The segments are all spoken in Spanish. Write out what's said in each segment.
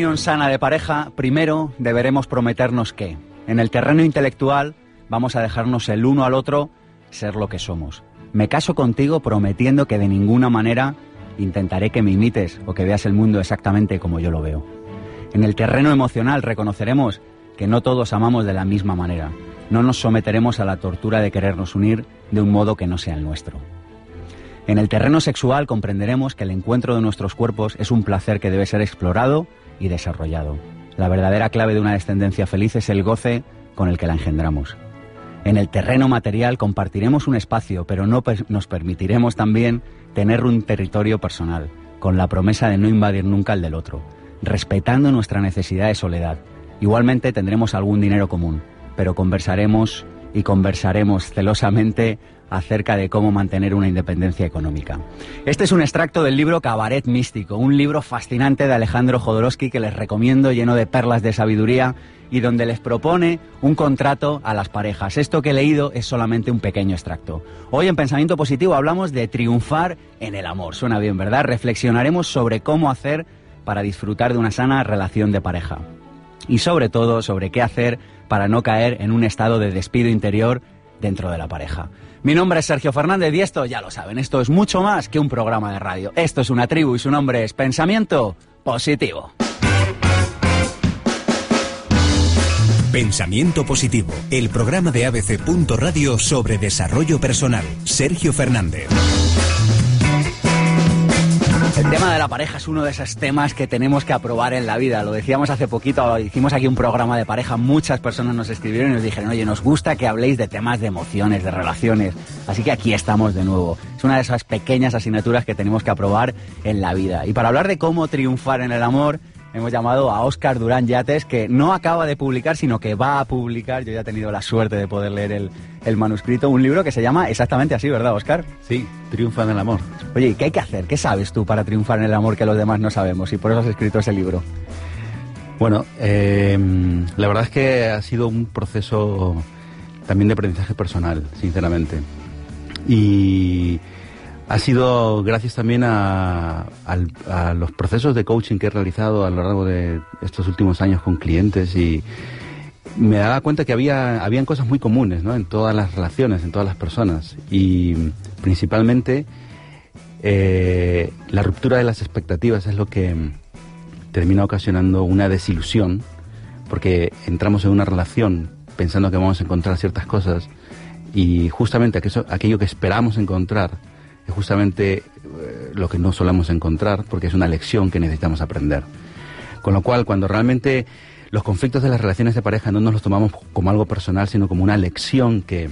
unión sana de pareja, primero deberemos prometernos que, en el terreno intelectual, vamos a dejarnos el uno al otro ser lo que somos. Me caso contigo prometiendo que de ninguna manera intentaré que me imites o que veas el mundo exactamente como yo lo veo. En el terreno emocional reconoceremos que no todos amamos de la misma manera. No nos someteremos a la tortura de querernos unir de un modo que no sea el nuestro. En el terreno sexual comprenderemos que el encuentro de nuestros cuerpos es un placer que debe ser explorado y desarrollado. La verdadera clave de una descendencia feliz es el goce con el que la engendramos. En el terreno material compartiremos un espacio, pero no nos permitiremos también tener un territorio personal, con la promesa de no invadir nunca el del otro, respetando nuestra necesidad de soledad. Igualmente tendremos algún dinero común, pero conversaremos y conversaremos celosamente acerca de cómo mantener una independencia económica. Este es un extracto del libro Cabaret Místico, un libro fascinante de Alejandro Jodorowsky que les recomiendo, lleno de perlas de sabiduría y donde les propone un contrato a las parejas. Esto que he leído es solamente un pequeño extracto. Hoy en Pensamiento Positivo hablamos de triunfar en el amor. Suena bien, ¿verdad? Reflexionaremos sobre cómo hacer para disfrutar de una sana relación de pareja. Y sobre todo sobre qué hacer para no caer en un estado de despido interior dentro de la pareja. Mi nombre es Sergio Fernández y esto, ya lo saben, esto es mucho más que un programa de radio. Esto es una tribu y su nombre es Pensamiento Positivo. Pensamiento Positivo, el programa de ABC. Radio sobre desarrollo personal. Sergio Fernández. El tema de la pareja es uno de esos temas que tenemos que aprobar en la vida. Lo decíamos hace poquito, hicimos aquí un programa de pareja, muchas personas nos escribieron y nos dijeron, oye, nos gusta que habléis de temas de emociones, de relaciones. Así que aquí estamos de nuevo. Es una de esas pequeñas asignaturas que tenemos que aprobar en la vida. Y para hablar de cómo triunfar en el amor, hemos llamado a Óscar Durán Yates, que no acaba de publicar, sino que va a publicar. Yo ya he tenido la suerte de poder leer el, manuscrito, un libro que se llama exactamente así, ¿verdad, Óscar? Sí, Triunfa en el amor. Oye, ¿qué hay que hacer? ¿Qué sabes tú para triunfar en el amor que los demás no sabemos? Y por eso has escrito ese libro. Bueno, em, la verdad es que ha sido un proceso también de aprendizaje personal, sinceramente. Y ha sido gracias también a, los procesos de coaching que he realizado a lo largo de estos últimos años con clientes y me daba cuenta que había habían cosas muy comunes ¿no? en todas las relaciones, en todas las personas y principalmente eh, la ruptura de las expectativas es lo que termina ocasionando una desilusión porque entramos en una relación pensando que vamos a encontrar ciertas cosas y justamente aquello, aquello que esperamos encontrar justamente eh, lo que no solemos encontrar porque es una lección que necesitamos aprender. Con lo cual, cuando realmente los conflictos de las relaciones de pareja no nos los tomamos como algo personal, sino como una lección que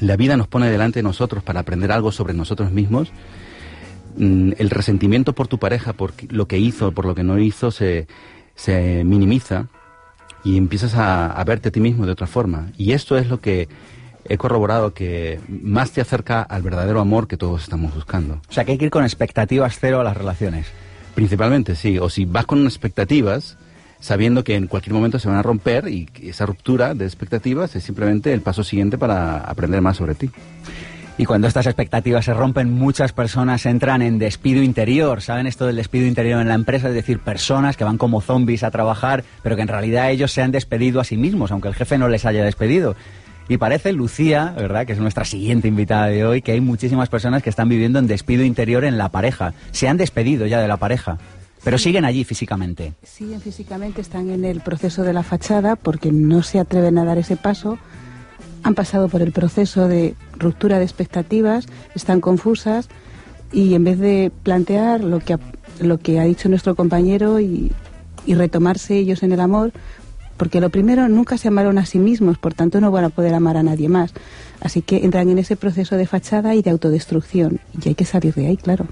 la vida nos pone delante de nosotros para aprender algo sobre nosotros mismos, mm, el resentimiento por tu pareja, por lo que hizo, por lo que no hizo, se, se minimiza y empiezas a, a, verte a ti mismo de otra forma. Y esto es lo que he corroborado que más te acerca al verdadero amor que todos estamos buscando. O sea, que hay que ir con expectativas cero a las relaciones. Principalmente, sí. O si vas con expectativas, sabiendo que en cualquier momento se van a romper y esa ruptura de expectativas es simplemente el paso siguiente para aprender más sobre ti. Y cuando estas expectativas se rompen, muchas personas entran en despido interior. ¿Saben esto del despido interior en la empresa? Es decir, personas que van como zombies a trabajar, pero que en realidad ellos se han despedido a sí mismos, aunque el jefe no les haya despedido. Y parece, Lucía, ¿verdad?, que es nuestra siguiente invitada de hoy, que hay muchísimas personas que están viviendo en despido interior en la pareja. Se han despedido ya de la pareja. Pero siguen allí físicamente. Siguen físicamente, están en el proceso de la fachada porque no se atreven a dar ese paso. Han pasado por el proceso de ruptura de expectativas, están confusas y en vez de plantear lo que ha, lo que ha dicho nuestro compañero y, y retomarse ellos en el amor, porque lo primero, nunca se amaron a sí mismos, por tanto no van a poder amar a nadie más. Así que entran en ese proceso de fachada y de autodestrucción. Y hay que salir de ahí, claro.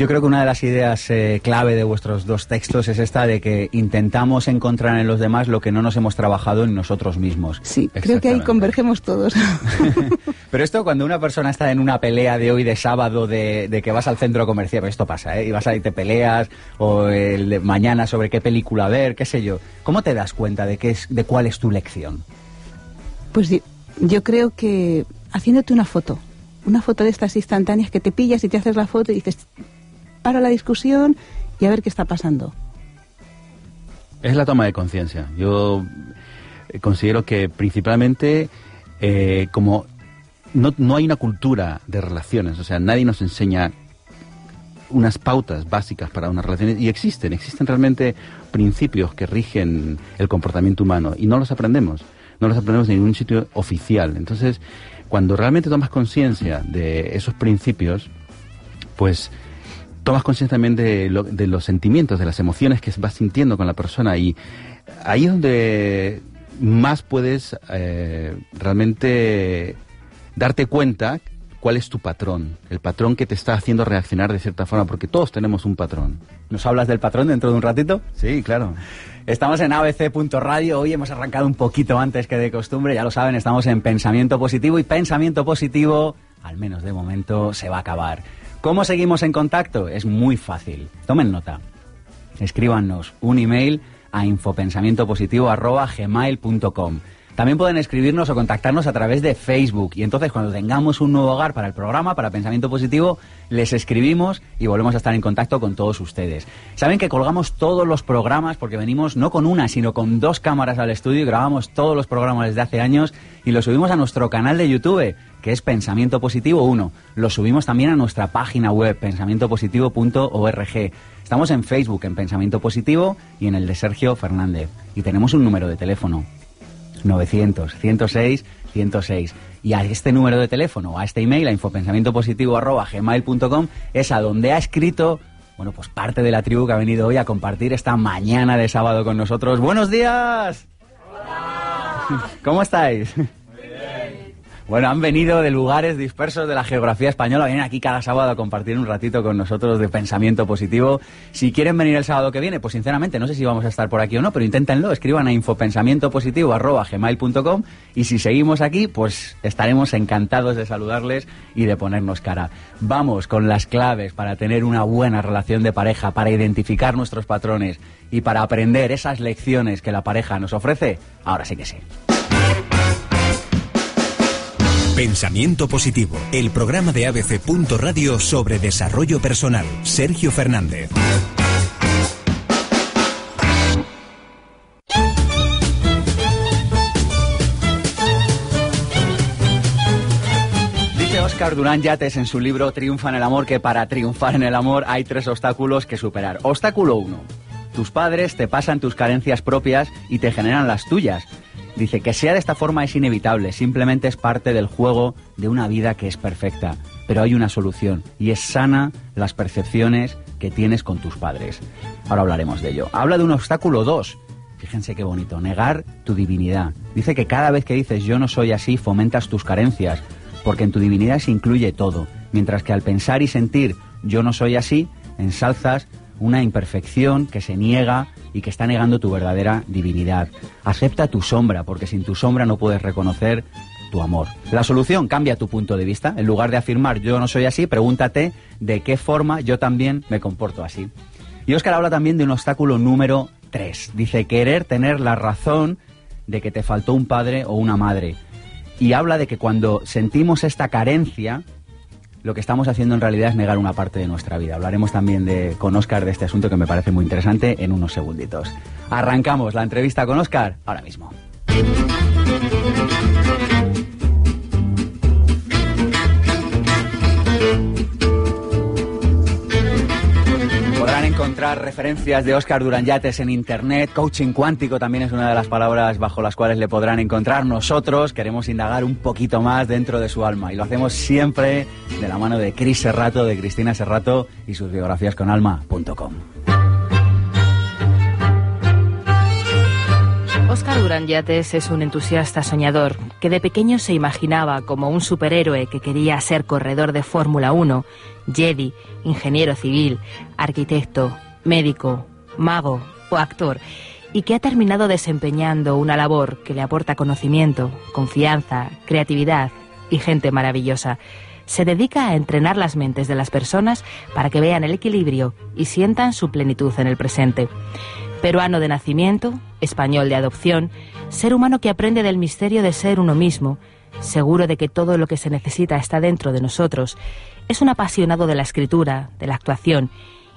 Yo creo que una de las ideas eh, clave de vuestros dos textos es esta de que intentamos encontrar en los demás lo que no nos hemos trabajado en nosotros mismos. Sí, creo que ahí convergemos todos. Pero esto cuando una persona está en una pelea de hoy de sábado de, que vas al centro comercial, esto pasa, ¿eh? Y vas ahí te peleas o el de mañana sobre qué película ver, qué sé yo. ¿Cómo te das cuenta de qué es de cuál es tu lección? Pues yo creo que haciéndote una foto, una foto de estas instantáneas que te pillas y te haces la foto y dices, para la discusión y a ver qué está pasando. Es la toma de conciencia. Yo eh, considero que principalmente eh, como no, no hay una cultura de relaciones, o sea, nadie nos enseña unas pautas básicas para unas relaciones y existen, existen realmente principios que rigen el comportamiento humano y no los aprendemos, no los aprendemos en ningún sitio oficial. Entonces, cuando realmente tomas conciencia de esos principios, pues tomas conciencia también de, de, los sentimientos, de las emociones que vas sintiendo con la persona y ahí es donde más puedes eh, realmente darte cuenta cuál es tu patrón, el patrón que te está haciendo reaccionar de cierta forma, porque todos tenemos un patrón. ¿Nos hablas del patrón dentro de un ratito? Sí, claro. Estamos en abc.radio, hoy hemos arrancado un poquito antes que de costumbre, ya lo saben, estamos en pensamiento positivo y pensamiento positivo, al menos de momento, se va a acabar. ¿Cómo seguimos en contacto? Es muy fácil. Tomen nota. Escríbanos un email a infopensamientopositivo.gmail.com también pueden escribirnos o contactarnos a través de Facebook y entonces cuando tengamos un nuevo hogar para el programa, para Pensamiento Positivo, les escribimos y volvemos a estar en contacto con todos ustedes. Saben que colgamos todos los programas porque venimos no con una, sino con dos cámaras al estudio y grabamos todos los programas desde hace años y los subimos a nuestro canal de YouTube que es Pensamiento Positivo 1. Lo subimos también a nuestra página web, pensamientopositivo.org. Estamos en Facebook en Pensamiento Positivo y en el de Sergio Fernández. Y tenemos un número de teléfono, 900 106 106. Y a este número de teléfono, a este email, a infopensamientopositivo.gmail.com, es a donde ha escrito, bueno, pues parte de la tribu que ha venido hoy a compartir esta mañana de sábado con nosotros. ¡Buenos días! Hola. ¿Cómo estáis? Bueno, han venido de lugares dispersos de la geografía española, vienen aquí cada sábado a compartir un ratito con nosotros de pensamiento positivo. Si quieren venir el sábado que viene, pues sinceramente no sé si vamos a estar por aquí o no, pero inténtenlo, escriban a infopensamientopositivo.gmail.com y si seguimos aquí, pues estaremos encantados de saludarles y de ponernos cara. Vamos con las claves para tener una buena relación de pareja, para identificar nuestros patrones y para aprender esas lecciones que la pareja nos ofrece. Ahora sí que sí. Pensamiento Positivo, el programa de ABC. Radio sobre desarrollo personal. Sergio Fernández. Dice Oscar Durán Yates en su libro Triunfa en el amor que para triunfar en el amor hay tres obstáculos que superar. Obstáculo 1. Tus padres te pasan tus carencias propias y te generan las tuyas. Dice que sea de esta forma es inevitable, simplemente es parte del juego de una vida que es perfecta. Pero hay una solución y es sana las percepciones que tienes con tus padres. Ahora hablaremos de ello. Habla de un obstáculo 2. Fíjense qué bonito, negar tu divinidad. Dice que cada vez que dices yo no soy así, fomentas tus carencias, porque en tu divinidad se incluye todo, mientras que al pensar y sentir yo no soy así, ensalzas una imperfección que se niega y que está negando tu verdadera divinidad. Acepta tu sombra, porque sin tu sombra no puedes reconocer tu amor. La solución cambia tu punto de vista. En lugar de afirmar yo no soy así, pregúntate de qué forma yo también me comporto así. Y Oscar habla también de un obstáculo número 3. Dice querer tener la razón de que te faltó un padre o una madre. Y habla de que cuando sentimos esta carencia, lo que estamos haciendo en realidad es negar una parte de nuestra vida. Hablaremos también de, con Oscar de este asunto que me parece muy interesante en unos segunditos. Arrancamos la entrevista con Oscar ahora mismo. Referencias de Oscar Yates en internet. Coaching cuántico también es una de las palabras bajo las cuales le podrán encontrar. Nosotros queremos indagar un poquito más dentro de su alma y lo hacemos siempre de la mano de Cris Serrato, de Cristina Serrato y sus biografías con alma.com. Oscar Durán Yates es un entusiasta soñador que de pequeño se imaginaba como un superhéroe que quería ser corredor de Fórmula 1, Jedi, ingeniero civil, arquitecto, médico, mago o actor y que ha terminado desempeñando una labor que le aporta conocimiento, confianza, creatividad y gente maravillosa. Se dedica a entrenar las mentes de las personas para que vean el equilibrio y sientan su plenitud en el presente peruano de nacimiento, español de adopción, ser humano que aprende del misterio de ser uno mismo, seguro de que todo lo que se necesita está dentro de nosotros, es un apasionado de la escritura, de la actuación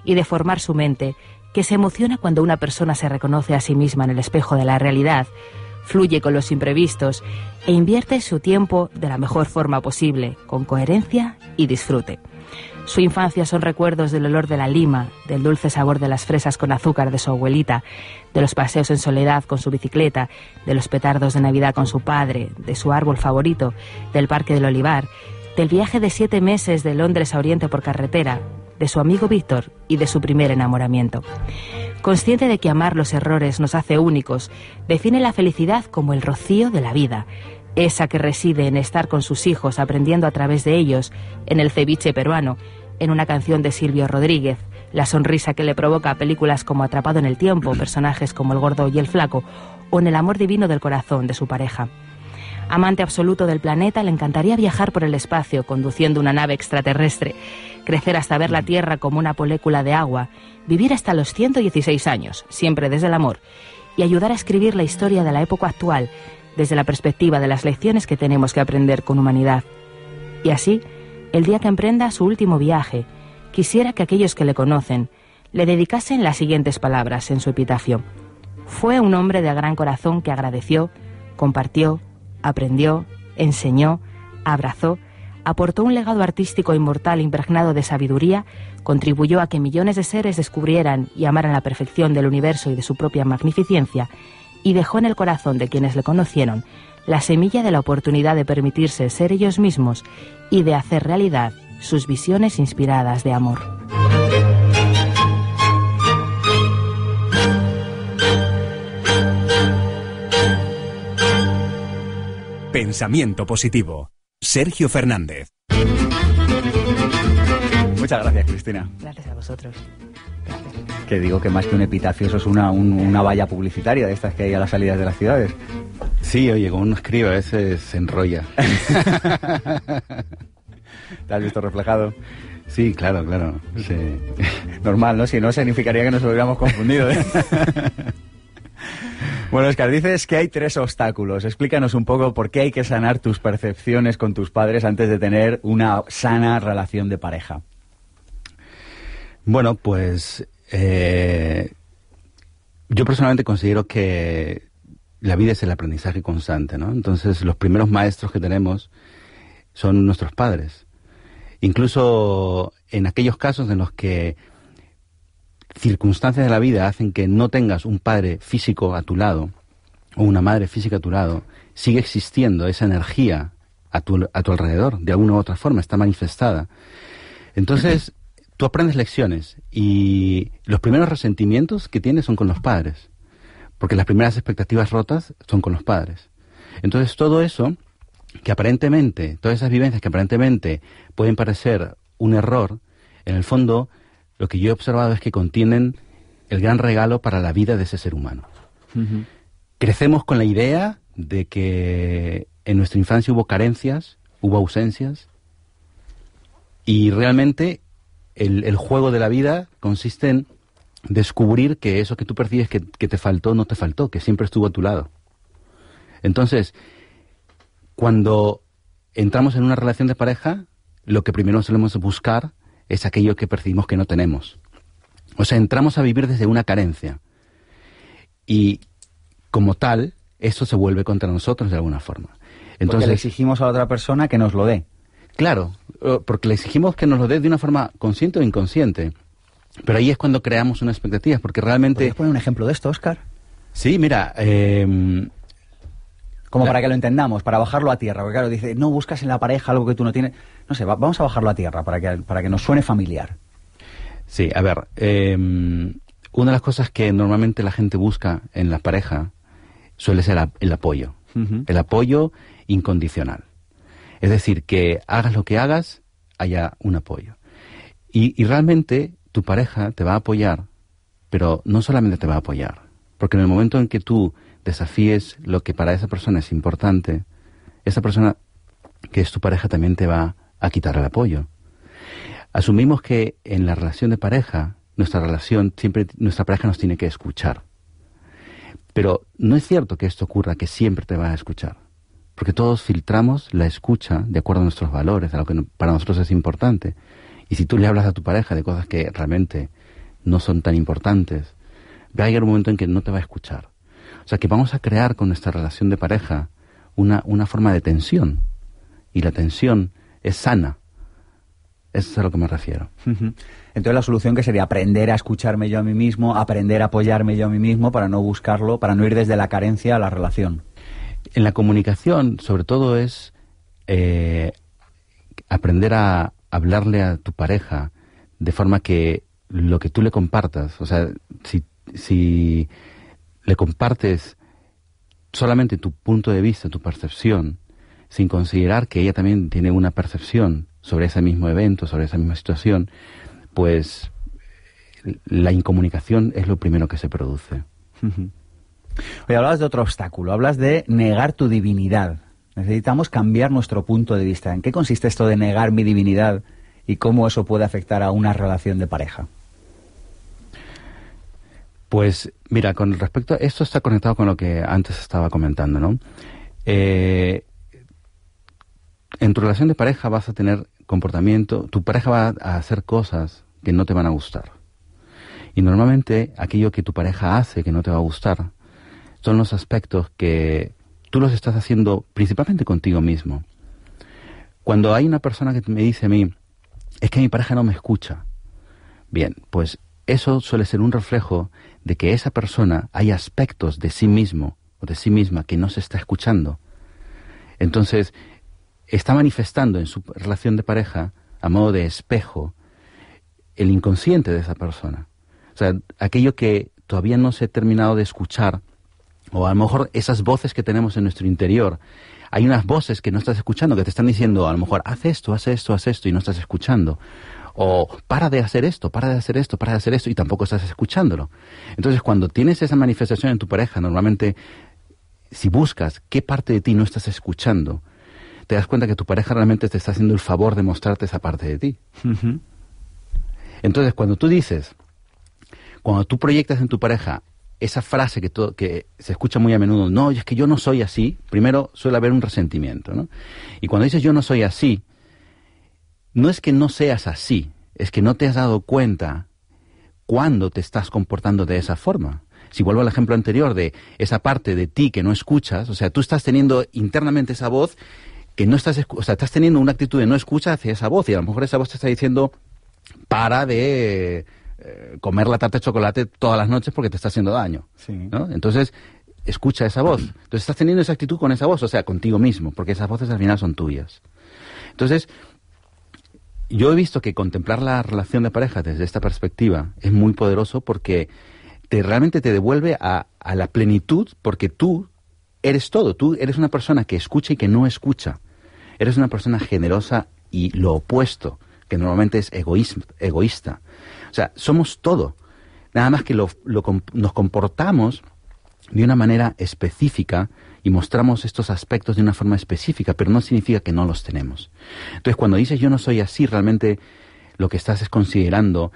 y de formar su mente, que se emociona cuando una persona se reconoce a sí misma en el espejo de la realidad, fluye con los imprevistos e invierte su tiempo de la mejor forma posible, con coherencia y disfrute. Su infancia son recuerdos del olor de la lima, del dulce sabor de las fresas con azúcar de su abuelita, de los paseos en soledad con su bicicleta, de los petardos de Navidad con su padre, de su árbol favorito, del Parque del Olivar, del viaje de siete meses de Londres a Oriente por carretera, de su amigo Víctor y de su primer enamoramiento. Consciente de que amar los errores nos hace únicos, define la felicidad como el rocío de la vida, esa que reside en estar con sus hijos aprendiendo a través de ellos, en el ceviche peruano, en una canción de Silvio Rodríguez, la sonrisa que le provoca películas como Atrapado en el Tiempo, personajes como El Gordo y el Flaco, o en el amor divino del corazón de su pareja. Amante absoluto del planeta, le encantaría viajar por el espacio conduciendo una nave extraterrestre, crecer hasta ver la Tierra como una molécula de agua, vivir hasta los 116 años, siempre desde el amor, y ayudar a escribir la historia de la época actual desde la perspectiva de las lecciones que tenemos que aprender con humanidad. Y así, el día que emprenda su último viaje, quisiera que aquellos que le conocen le dedicasen las siguientes palabras en su epitafio. Fue un hombre de gran corazón que agradeció, compartió, aprendió, enseñó, abrazó, aportó un legado artístico inmortal impregnado de sabiduría, contribuyó a que millones de seres descubrieran y amaran la perfección del universo y de su propia magnificencia, y dejó en el corazón de quienes le conocieron la semilla de la oportunidad de permitirse ser ellos mismos y de hacer realidad sus visiones inspiradas de amor. Pensamiento positivo. Sergio Fernández. Muchas gracias, Cristina. Gracias a vosotros. Que digo que más que un epitafio, eso es una, una valla publicitaria de estas que hay a las salidas de las ciudades. Sí, oye, como uno escribe, a veces se enrolla. ¿Te has visto reflejado? Sí, claro, claro. Normal, ¿no? Si no, significaría que nos hubiéramos confundido. ¿eh? bueno, Oscar, dices que hay tres obstáculos. Explícanos un poco por qué hay que sanar tus percepciones con tus padres antes de tener una sana relación de pareja. Bueno, pues eh, yo personalmente considero que la vida es el aprendizaje constante, ¿no? Entonces los primeros maestros que tenemos son nuestros padres. Incluso en aquellos casos en los que circunstancias de la vida hacen que no tengas un padre físico a tu lado o una madre física a tu lado, sigue existiendo esa energía a tu, a tu alrededor, de alguna u otra forma, está manifestada. Entonces, tú aprendes lecciones y los primeros resentimientos que tienes son con los padres, porque las primeras expectativas rotas son con los padres. Entonces todo eso, que aparentemente, todas esas vivencias que aparentemente pueden parecer un error, en el fondo lo que yo he observado es que contienen el gran regalo para la vida de ese ser humano. Crecemos con la idea de que en nuestra infancia hubo carencias, hubo ausencias, y realmente el, juego de la vida consiste en descubrir que eso que tú percibes que, te faltó no te faltó, que siempre estuvo a tu lado. Entonces, cuando entramos en una relación de pareja, lo que primero solemos buscar es aquello que percibimos que no tenemos. O sea, entramos a vivir desde una carencia. Y como tal, eso se vuelve contra nosotros de alguna forma. Entonces, Porque le exigimos a la otra persona que nos lo dé. Claro, eh, porque le exigimos que nos lo dé de una forma consciente o inconsciente. Pero ahí es cuando creamos unas expectativas, porque realmente... ¿Puedes poner un ejemplo de esto, Oscar? Sí, mira... Eh, como para que lo entendamos, para bajarlo a tierra. Porque claro, dice, no buscas en la pareja algo que tú no tienes. No sé, vamos a bajarlo a tierra para que, para que nos suene familiar. Sí, a ver, eh, una de las cosas que normalmente la gente busca en la pareja suele ser el apoyo. El apoyo incondicional. Es decir, que hagas lo que hagas, haya un apoyo. Y, realmente tu pareja te va a apoyar, pero no solamente te va a apoyar, porque en el momento en que tú desafíes lo que para esa persona es importante, esa persona que es tu pareja también te va a quitar el apoyo. Asumimos que en la relación de pareja, nuestra relación, siempre nuestra pareja nos tiene que escuchar. Pero no es cierto que esto ocurra, que siempre te va a escuchar porque todos filtramos la escucha de acuerdo a nuestros valores, a lo que para nosotros es importante. Y si tú le hablas a tu pareja de cosas que realmente no son tan importantes, va a llegar un momento en que no te va a escuchar. O sea, que vamos a crear con nuestra relación de pareja una, una forma de tensión. Y la tensión es sana. Eso es a lo que me refiero. Entonces la solución que sería aprender a escucharme yo a mí mismo, aprender a apoyarme yo a mí mismo para no buscarlo, para no ir desde la carencia a la relación. En la comunicación, sobre todo, es eh, aprender a hablarle a tu pareja de forma que lo que tú le compartas, o sea, si, si le compartes solamente tu punto de vista, tu percepción, sin considerar que ella también tiene una percepción sobre ese mismo evento, sobre esa misma situación, pues la incomunicación es lo primero que se produce. Hoy hablabas de otro obstáculo, hablas de negar tu divinidad. Necesitamos cambiar nuestro punto de vista. ¿En qué consiste esto de negar mi divinidad y cómo eso puede afectar a una relación de pareja? Pues mira, con respecto a esto está conectado con lo que antes estaba comentando, ¿no? Eh, en tu relación de pareja vas a tener comportamiento, tu pareja va a hacer cosas que no te van a gustar. Y normalmente aquello que tu pareja hace que no te va a gustar son los aspectos que tú los estás haciendo principalmente contigo mismo. Cuando hay una persona que me dice a mí, es que mi pareja no me escucha, bien, pues eso suele ser un reflejo de que esa persona hay aspectos de sí mismo o de sí misma que no se está escuchando. Entonces, está manifestando en su relación de pareja, a modo de espejo, el inconsciente de esa persona. O sea, aquello que todavía no se ha terminado de escuchar, o a lo mejor esas voces que tenemos en nuestro interior, hay unas voces que no estás escuchando, que te están diciendo, a lo mejor, haz esto, haz esto, haz esto, y no estás escuchando. O para de hacer esto, para de hacer esto, para de hacer esto, y tampoco estás escuchándolo. Entonces, cuando tienes esa manifestación en tu pareja, normalmente, si buscas qué parte de ti no estás escuchando, te das cuenta que tu pareja realmente te está haciendo el favor de mostrarte esa parte de ti. Entonces, cuando tú dices, cuando tú proyectas en tu pareja esa frase que, que se escucha muy a menudo, no, es que yo no soy así, primero suele haber un resentimiento, ¿no? Y cuando dices yo no soy así, no es que no seas así, es que no te has dado cuenta cuándo te estás comportando de esa forma. Si vuelvo al ejemplo anterior de esa parte de ti que no escuchas, o sea, tú estás teniendo internamente esa voz que no estás, o sea, estás teniendo una actitud de no escucha hacia esa voz y a lo mejor esa voz te está diciendo para de eh, comer la tarta de chocolate todas las noches porque te está haciendo daño. ¿no? Entonces, escucha esa voz. Entonces estás teniendo esa actitud con esa voz, o sea, contigo mismo, porque esas voces al final son tuyas. Entonces, yo he visto que contemplar la relación de pareja desde esta perspectiva es muy poderoso porque te, realmente te devuelve a, a la plenitud, porque tú eres todo. Tú eres una persona que escucha y que no escucha. Eres una persona generosa y lo opuesto, que normalmente es egoísta. O sea, somos todo. Nada más que nos comportamos de una manera específica y mostramos estos aspectos de una forma específica, pero no significa que no los tenemos. Entonces, cuando dices yo no soy así, realmente lo que estás es considerando,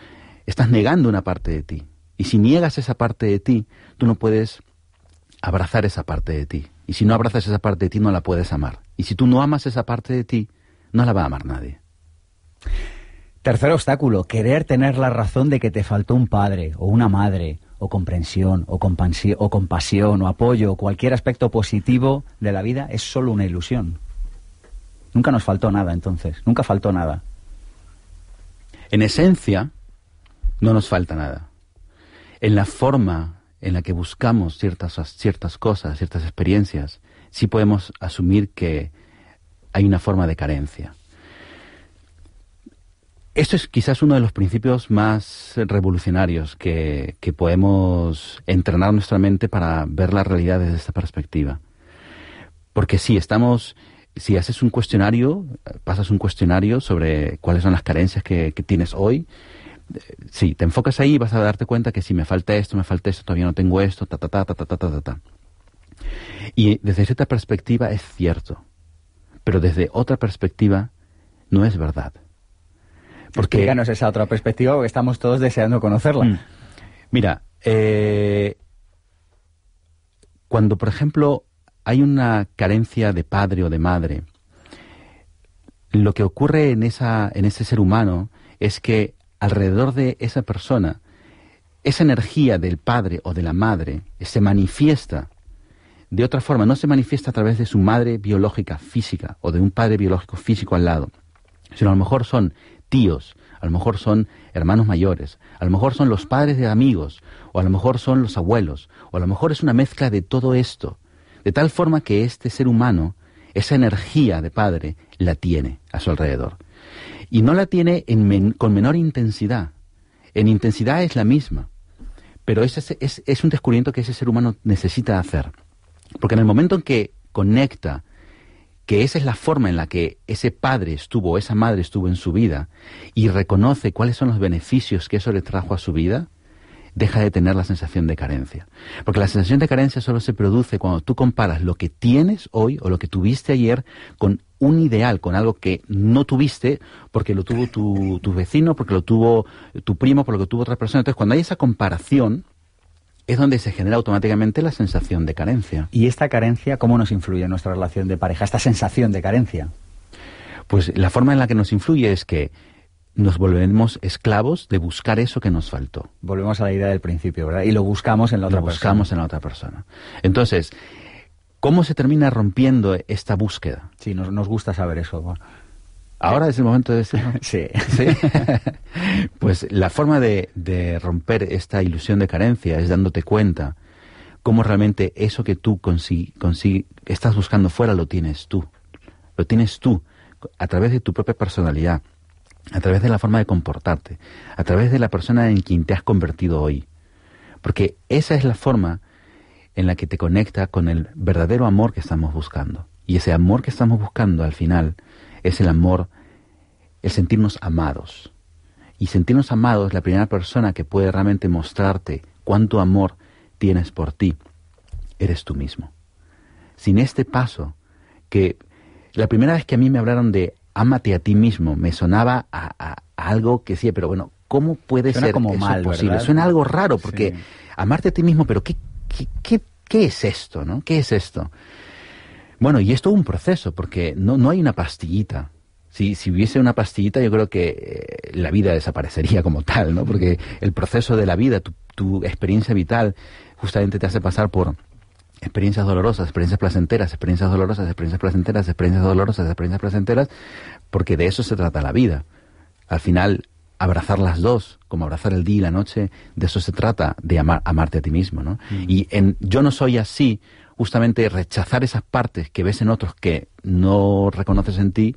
estás negando una parte de ti. Y si niegas esa parte de ti, tú no puedes abrazar esa parte de ti. Y si no abrazas esa parte de ti, no la puedes amar. Y si tú no amas esa parte de ti, no la va a amar nadie. Tercer obstáculo, querer tener la razón de que te faltó un padre o una madre, o comprensión, o, o compasión, o apoyo, o cualquier aspecto positivo de la vida, es solo una ilusión. Nunca nos faltó nada entonces, nunca faltó nada. En esencia, no nos falta nada. En la forma en la que buscamos ciertas, ciertas cosas, ciertas experiencias, sí podemos asumir que hay una forma de carencia. Esto es quizás uno de los principios más revolucionarios que, que podemos entrenar nuestra mente para ver la realidad desde esta perspectiva. Porque si estamos, si haces un cuestionario, pasas un cuestionario sobre cuáles son las carencias que, que tienes hoy, sí, te enfocas ahí vas a darte cuenta que si me falta esto, me falta esto, todavía no tengo esto, ta, ta, ta, ta, ta, ta, ta, ta. Y desde cierta perspectiva es cierto, pero desde otra perspectiva no es verdad. Porque Explícanos esa otra perspectiva porque estamos todos deseando conocerla. Mm. Mira, eh, cuando por ejemplo hay una carencia de padre o de madre, lo que ocurre en, esa, en ese ser humano es que alrededor de esa persona esa energía del padre o de la madre se manifiesta de otra forma, no se manifiesta a través de su madre biológica física o de un padre biológico físico al lado, sino a lo mejor son tíos, a lo mejor son hermanos mayores, a lo mejor son los padres de amigos, o a lo mejor son los abuelos, o a lo mejor es una mezcla de todo esto, de tal forma que este ser humano, esa energía de padre, la tiene a su alrededor. Y no la tiene con menor intensidad. En intensidad es la misma, pero es, es un descubrimiento que ese ser humano necesita hacer. Porque en el momento en que conecta que esa es la forma en la que ese padre estuvo, esa madre estuvo en su vida, y reconoce cuáles son los beneficios que eso le trajo a su vida, deja de tener la sensación de carencia. Porque la sensación de carencia solo se produce cuando tú comparas lo que tienes hoy o lo que tuviste ayer con un ideal, con algo que no tuviste porque lo tuvo tu, vecino, porque lo tuvo tu primo, porque lo tuvo otra persona. Entonces, cuando hay esa comparación, es donde se genera automáticamente la sensación de carencia. ¿Y esta carencia cómo nos influye en nuestra relación de pareja? Esta sensación de carencia. Pues la forma en la que nos influye es que nos volvemos esclavos de buscar eso que nos faltó. Volvemos a la idea del principio, ¿verdad? Y lo buscamos en la otra lo buscamos en la otra persona. Entonces, ¿cómo se termina rompiendo esta búsqueda? Sí, nos, nos gusta saber eso. Ahora es el momento de decirlo. Sí. pues la forma de, romper esta ilusión de carencia es dándote cuenta cómo realmente eso que tú estás buscando fuera lo tienes tú. Lo tienes tú a través de tu propia personalidad, a través de la forma de comportarte, a través de la persona en quien te has convertido hoy. Porque esa es la forma en la que te conecta con el verdadero amor que estamos buscando. Y ese amor que estamos buscando al final es el amor, el sentirnos amados. Y sentirnos amados, la primera persona que puede realmente mostrarte cuánto amor tienes por ti, eres tú mismo. Sin este paso, que la primera vez que a mí me hablaron de ámate a ti mismo, me sonaba a, algo que sí, pero bueno, ¿cómo puede ser como eso mal, posible? Suena algo raro, porque amarte a ti mismo, pero ¿qué, qué, qué, es esto? ¿no? ¿Qué es esto? Bueno, y es todo un proceso, porque no, no hay una pastillita. Si, si hubiese una pastillita, yo creo que eh, la vida desaparecería como tal, ¿no? Porque el proceso de la vida, tu, tu experiencia vital, justamente te hace pasar por experiencias dolorosas, experiencias placenteras, experiencias dolorosas, experiencias placenteras, experiencias dolorosas, experiencias placenteras, porque de eso se trata la vida. Al final, abrazar las dos, como abrazar el día y la noche, de eso se trata, de amar, amarte a ti mismo, ¿no? Mm. Y en Yo no soy así, justamente rechazar esas partes que ves en otros que no reconoces en ti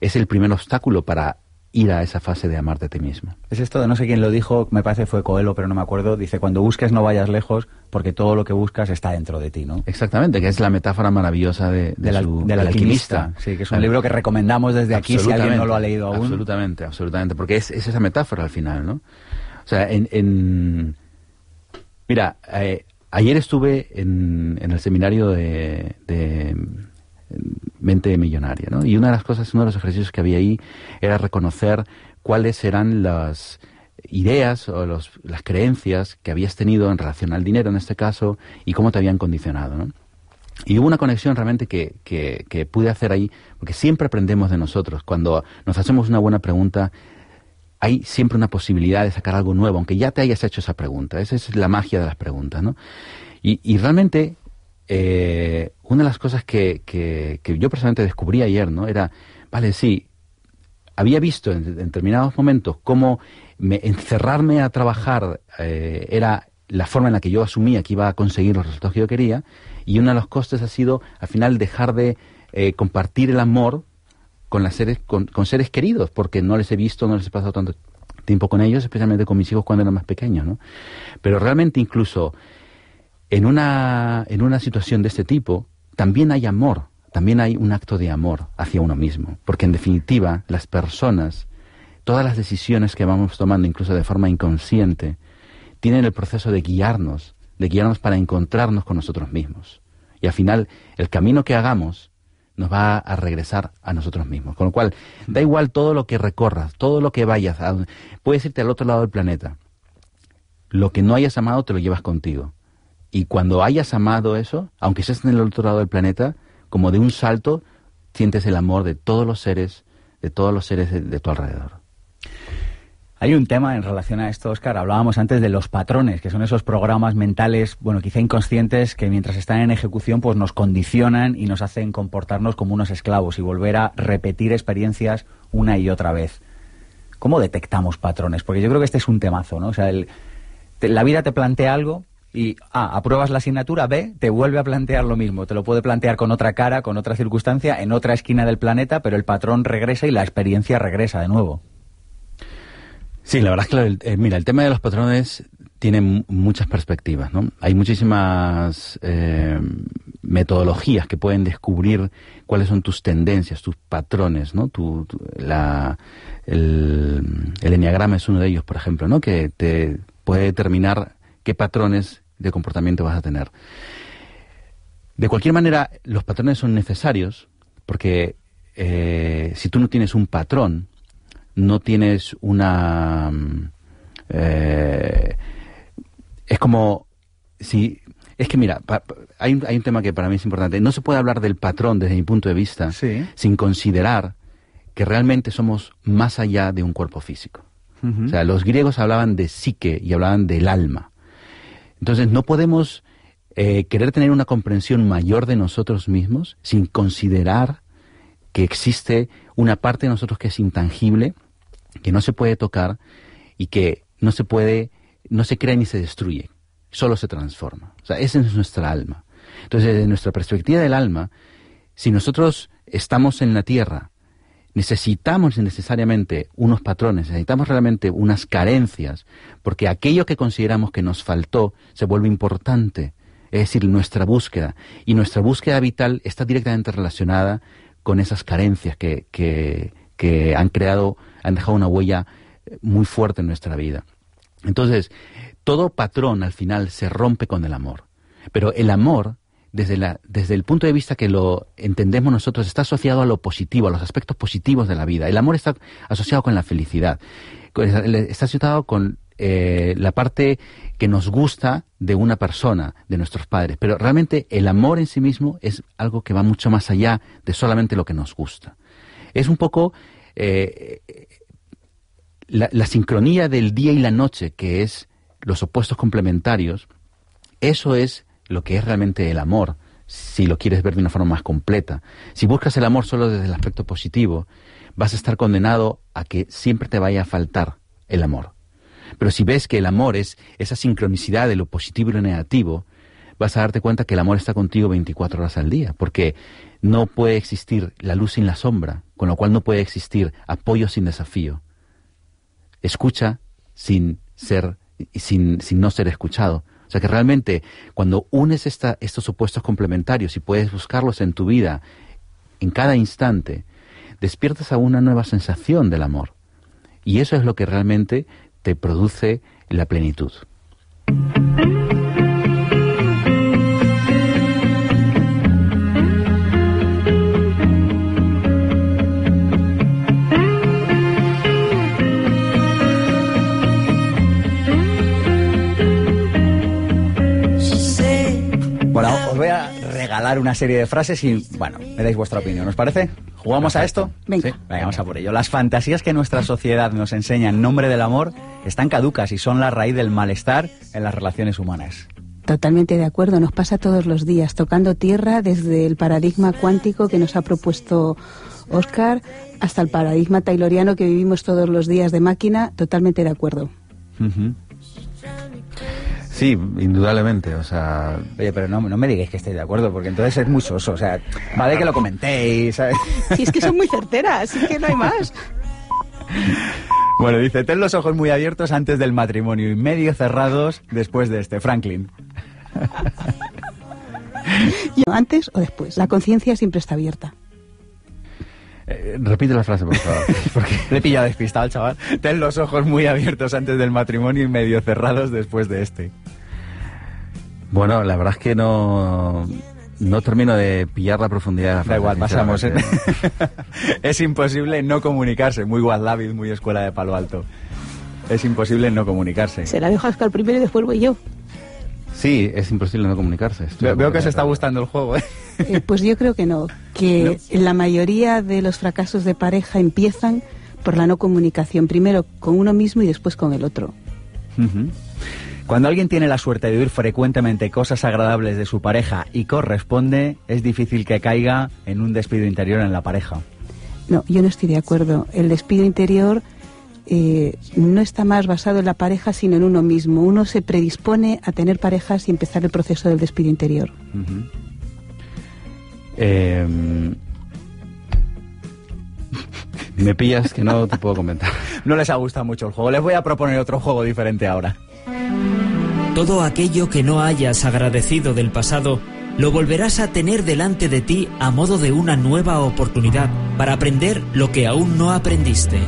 es el primer obstáculo para ir a esa fase de amarte a ti mismo. Es esto de no sé quién lo dijo, me parece fue Coelho, pero no me acuerdo. Dice, cuando busques no vayas lejos, porque todo lo que buscas está dentro de ti, ¿no? Exactamente, que es la metáfora maravillosa de, del, alquimista. Sí, que es un libro que recomendamos desde aquí si alguien no lo ha leído aún. Absolutamente, absolutamente, porque es, esa metáfora al final, ¿no? O sea, en... Mira, eh, Ayer estuve en, el seminario de, mente millonaria, ¿no? Y una de las cosas, uno de los ejercicios que había ahí era reconocer cuáles eran las ideas o las creencias que habías tenido en relación al dinero en este caso y cómo te habían condicionado. Y hubo una conexión realmente que, que, que pude hacer ahí, porque siempre aprendemos de nosotros. Cuando nos hacemos una buena pregunta, hay siempre una posibilidad de sacar algo nuevo, aunque ya te hayas hecho esa pregunta. Esa es la magia de las preguntas, ¿no? Y, realmente, eh, una de las cosas que, que, yo personalmente descubrí ayer, ¿no? Era, vale, sí, había visto en, determinados momentos cómo encerrarme a trabajar eh, era la forma en la que yo asumía que iba a conseguir los resultados que yo quería, y uno de los costes ha sido, al final, dejar de eh, compartir el amor con, las seres, con, seres queridos, porque no les he visto, no les he pasado tanto tiempo con ellos, especialmente con mis hijos cuando eran más pequeños, ¿no? Pero realmente incluso en una, en una situación de este tipo, también hay amor, también hay un acto de amor hacia uno mismo, porque en definitiva las personas, todas las decisiones que vamos tomando, incluso de forma inconsciente, tienen el proceso de guiarnos, de guiarnos para encontrarnos con nosotros mismos. Y al final, el camino que hagamos nos va a regresar a nosotros mismos. Con lo cual, da igual todo lo que recorras, todo lo que vayas, puedes irte al otro lado del planeta. Lo que no hayas amado te lo llevas contigo. Y cuando hayas amado eso, aunque estés en el otro lado del planeta, como de un salto, sientes el amor de todos los seres, de todos los seres de tu alrededor. Hay un tema en relación a esto, Oscar. Hablábamos antes de los patrones, que son esos programas mentales, bueno, quizá inconscientes, que mientras están en ejecución, pues nos condicionan y nos hacen comportarnos como unos esclavos y volver a repetir experiencias una y otra vez. ¿Cómo detectamos patrones? Porque yo creo que este es un temazo, ¿no? O sea, la vida te plantea algo y A, apruebas la asignatura, B, te vuelve a plantear lo mismo. Te lo puede plantear con otra cara, con otra circunstancia, en otra esquina del planeta, pero el patrón regresa y la experiencia regresa de nuevo. Sí, la verdad es que, eh, mira, el tema de los patrones tiene muchas perspectivas, ¿no? Hay muchísimas eh, metodologías que pueden descubrir cuáles son tus tendencias, tus patrones, ¿no? Tu, la, el, el enneagrama es uno de ellos, por ejemplo, ¿no? Que te puede determinar qué patrones de comportamiento vas a tener. De cualquier manera, los patrones son necesarios porque eh, si tú no tienes un patrón, no tienes una... Mm, eh, es como si... Es que mira, hay, un, hay, un, tema que para mí es importante. No se puede hablar del patrón desde mi punto de vista sin considerar que realmente somos más allá de un cuerpo físico. O sea, los griegos hablaban de psique y hablaban del alma. Entonces no podemos eh, querer tener una comprensión mayor de nosotros mismos sin considerar que existe una parte de nosotros que es intangible, que no se puede tocar y que no se puede, no se crea ni se destruye, solo se transforma. O sea, esa es nuestra alma. Entonces, desde nuestra perspectiva del alma, si nosotros estamos en la tierra necesitamos necesariamente unos patrones, necesitamos realmente unas carencias, porque aquello que consideramos que nos faltó se vuelve importante, es decir, nuestra búsqueda. Y nuestra búsqueda vital está directamente relacionada con esas carencias que, que, que han creado, han dejado una huella muy fuerte en nuestra vida. Entonces, todo patrón al final se rompe con el amor. Pero el amor desde, desde el punto de vista que lo entendemos nosotros, está asociado a lo positivo, a los aspectos positivos de la vida. El amor está asociado con la felicidad, está asociado con eh, la parte que nos gusta de una persona, de nuestros padres. Pero realmente el amor en sí mismo es algo que va mucho más allá de solamente lo que nos gusta. Es un poco eh, la, sincronía del día y la noche, que es los opuestos complementarios, eso es lo que es realmente el amor, si lo quieres ver de una forma más completa. Si buscas el amor solo desde el aspecto positivo, vas a estar condenado a que siempre te vaya a faltar el amor. Pero si ves que el amor es esa sincronicidad de lo positivo y lo negativo, vas a darte cuenta que el amor está contigo 24 horas al día, porque no puede existir la luz sin la sombra, con lo cual no puede existir apoyo sin desafío. Escucha sin ser sin, sin no ser escuchado. O sea que realmente cuando unes estos opuestos complementarios y puedes buscarlos en tu vida en cada instante, despiertas a una nueva sensación del amor. Y eso es lo que realmente te produce la plenitud. Una serie de frases y, bueno, me dais vuestra opinión. ¿Os parece? ¿Jugamos a esto? Venga. vamos a por ello. Las fantasías que nuestra sociedad nos enseña en nombre del amor están caducas y son la raíz del malestar en las relaciones humanas. Totalmente de acuerdo, nos pasa todos los días, tocando tierra desde el paradigma cuántico que nos ha propuesto Oscar hasta el paradigma tayloriano que vivimos todos los días de máquina, totalmente de acuerdo. Sí, indudablemente, o sea... Oye, pero no, no me digáis que estéis de acuerdo, porque entonces es muy soso, o sea, vale que lo comentéis, ¿sabes? Si es que son muy certeras, es que no hay más. Bueno, dice, ten los ojos muy abiertos antes del matrimonio y medio cerrados después de este, Franklin. antes o después, la conciencia siempre está abierta. Eh, repite la frase, por favor. Porque le he pillado despistado al chaval. Ten los ojos muy abiertos antes del matrimonio y medio cerrados después de este. Bueno, la verdad es que no, no termino de pillar la profundidad de la frase. Da igual, pasamos. ¿eh? es imposible no comunicarse. Muy Wallabiz, muy escuela de palo alto. Es imposible no comunicarse. Se la dejo a primero y después voy yo. Sí, es imposible no comunicarse. Veo, que se está gustando el juego. ¿eh? ¿eh? pues yo creo que no. Que la mayoría de los fracasos de pareja empiezan por la no comunicación, primero con uno mismo y después con el otro. Cuando alguien tiene la suerte de oír frecuentemente cosas agradables de su pareja y corresponde, es difícil que caiga en un despido interior en la pareja. No, yo no estoy de acuerdo. El despido interior eh, no está más basado en la pareja, sino en uno mismo. Uno se predispone a tener parejas y empezar el proceso del despido interior. Em, me pillas que no te puedo comentar. no les ha gustado mucho el juego. Les voy a proponer otro juego diferente ahora. Todo aquello que no hayas agradecido del pasado lo volverás a tener delante de ti a modo de una nueva oportunidad para aprender lo que aún no aprendiste.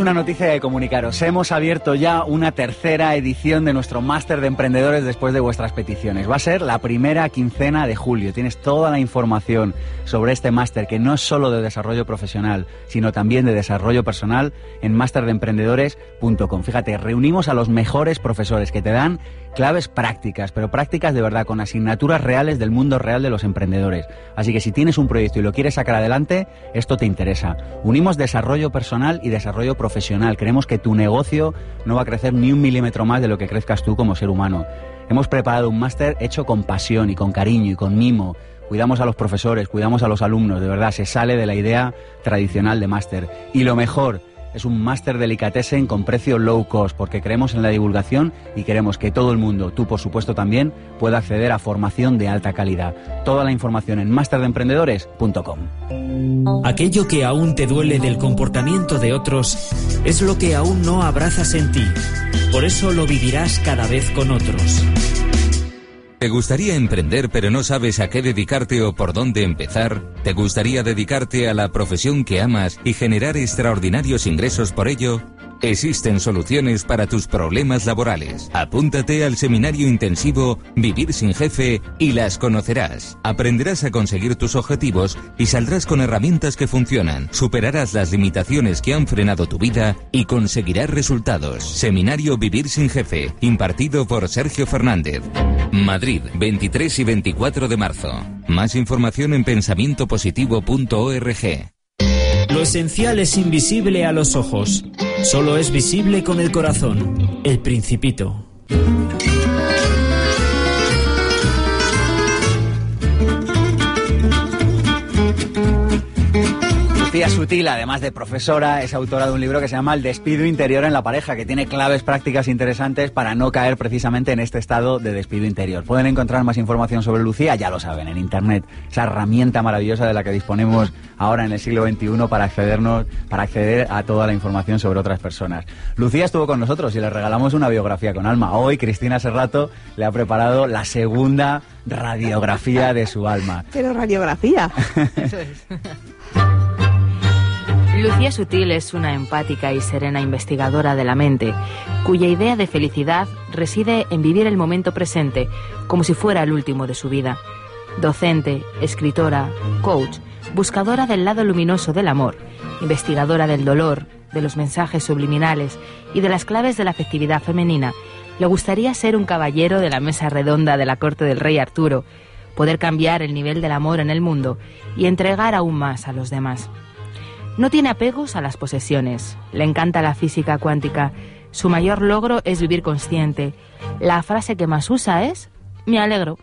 Una noticia de comunicaros. Hemos abierto ya una tercera edición de nuestro máster de emprendedores después de vuestras peticiones. Va a ser la primera quincena de julio. Tienes toda la información sobre este máster que no es solo de desarrollo profesional, sino también de desarrollo personal en masterdeemprendedores.com. Fíjate, reunimos a los mejores profesores que te dan claves prácticas, pero prácticas de verdad, con asignaturas reales del mundo real de los emprendedores. Así que si tienes un proyecto y lo quieres sacar adelante, esto te interesa. Unimos desarrollo personal y desarrollo profesional. Creemos que tu negocio no va a crecer ni un milímetro más de lo que crezcas tú como ser humano. Hemos preparado un máster hecho con pasión y con cariño y con mimo. Cuidamos a los profesores, cuidamos a los alumnos, de verdad, se sale de la idea tradicional de máster. Y lo mejor, es un máster delicatessen con precio low cost, porque creemos en la divulgación y queremos que todo el mundo, tú por supuesto también, pueda acceder a formación de alta calidad. Toda la información en masterdeemprendedores.com. Aquello que aún te duele del comportamiento de otros es lo que aún no abrazas en ti. Por eso lo vivirás cada vez con otros. ¿Te gustaría emprender pero no sabes a qué dedicarte o por dónde empezar? ¿Te gustaría dedicarte a la profesión que amas y generar extraordinarios ingresos por ello? Existen soluciones para tus problemas laborales. Apúntate al seminario intensivo Vivir sin jefe y las conocerás. Aprenderás a conseguir tus objetivos y saldrás con herramientas que funcionan. Superarás las limitaciones que han frenado tu vida y conseguirás resultados. Seminario Vivir sin jefe, impartido por Sergio Fernández. Madrid, 23 y 24 de marzo. Más información en pensamientopositivo.org. Lo esencial es invisible a los ojos. Solo es visible con el corazón. El principito. Lucía Sutil, además de profesora, es autora de un libro que se llama El despido interior en la pareja, que tiene claves prácticas interesantes para no caer precisamente en este estado de despido interior. Pueden encontrar más información sobre Lucía, ya lo saben, en Internet, esa herramienta maravillosa de la que disponemos ahora en el siglo XXI para accedernos, para acceder a toda la información sobre otras personas. Lucía estuvo con nosotros y le regalamos una biografía con alma. Hoy Cristina Serrato le ha preparado la segunda radiografía de su alma. Pero radiografía. Lucía Sutil es una empática y serena investigadora de la mente, cuya idea de felicidad reside en vivir el momento presente como si fuera el último de su vida. Docente, escritora, coach, buscadora del lado luminoso del amor, investigadora del dolor, de los mensajes subliminales y de las claves de la afectividad femenina, le gustaría ser un caballero de la mesa redonda de la corte del rey Arturo, poder cambiar el nivel del amor en el mundo y entregar aún más a los demás. No tiene apegos a las posesiones, le encanta la física cuántica, su mayor logro es vivir consciente. La frase que más usa es, me alegro.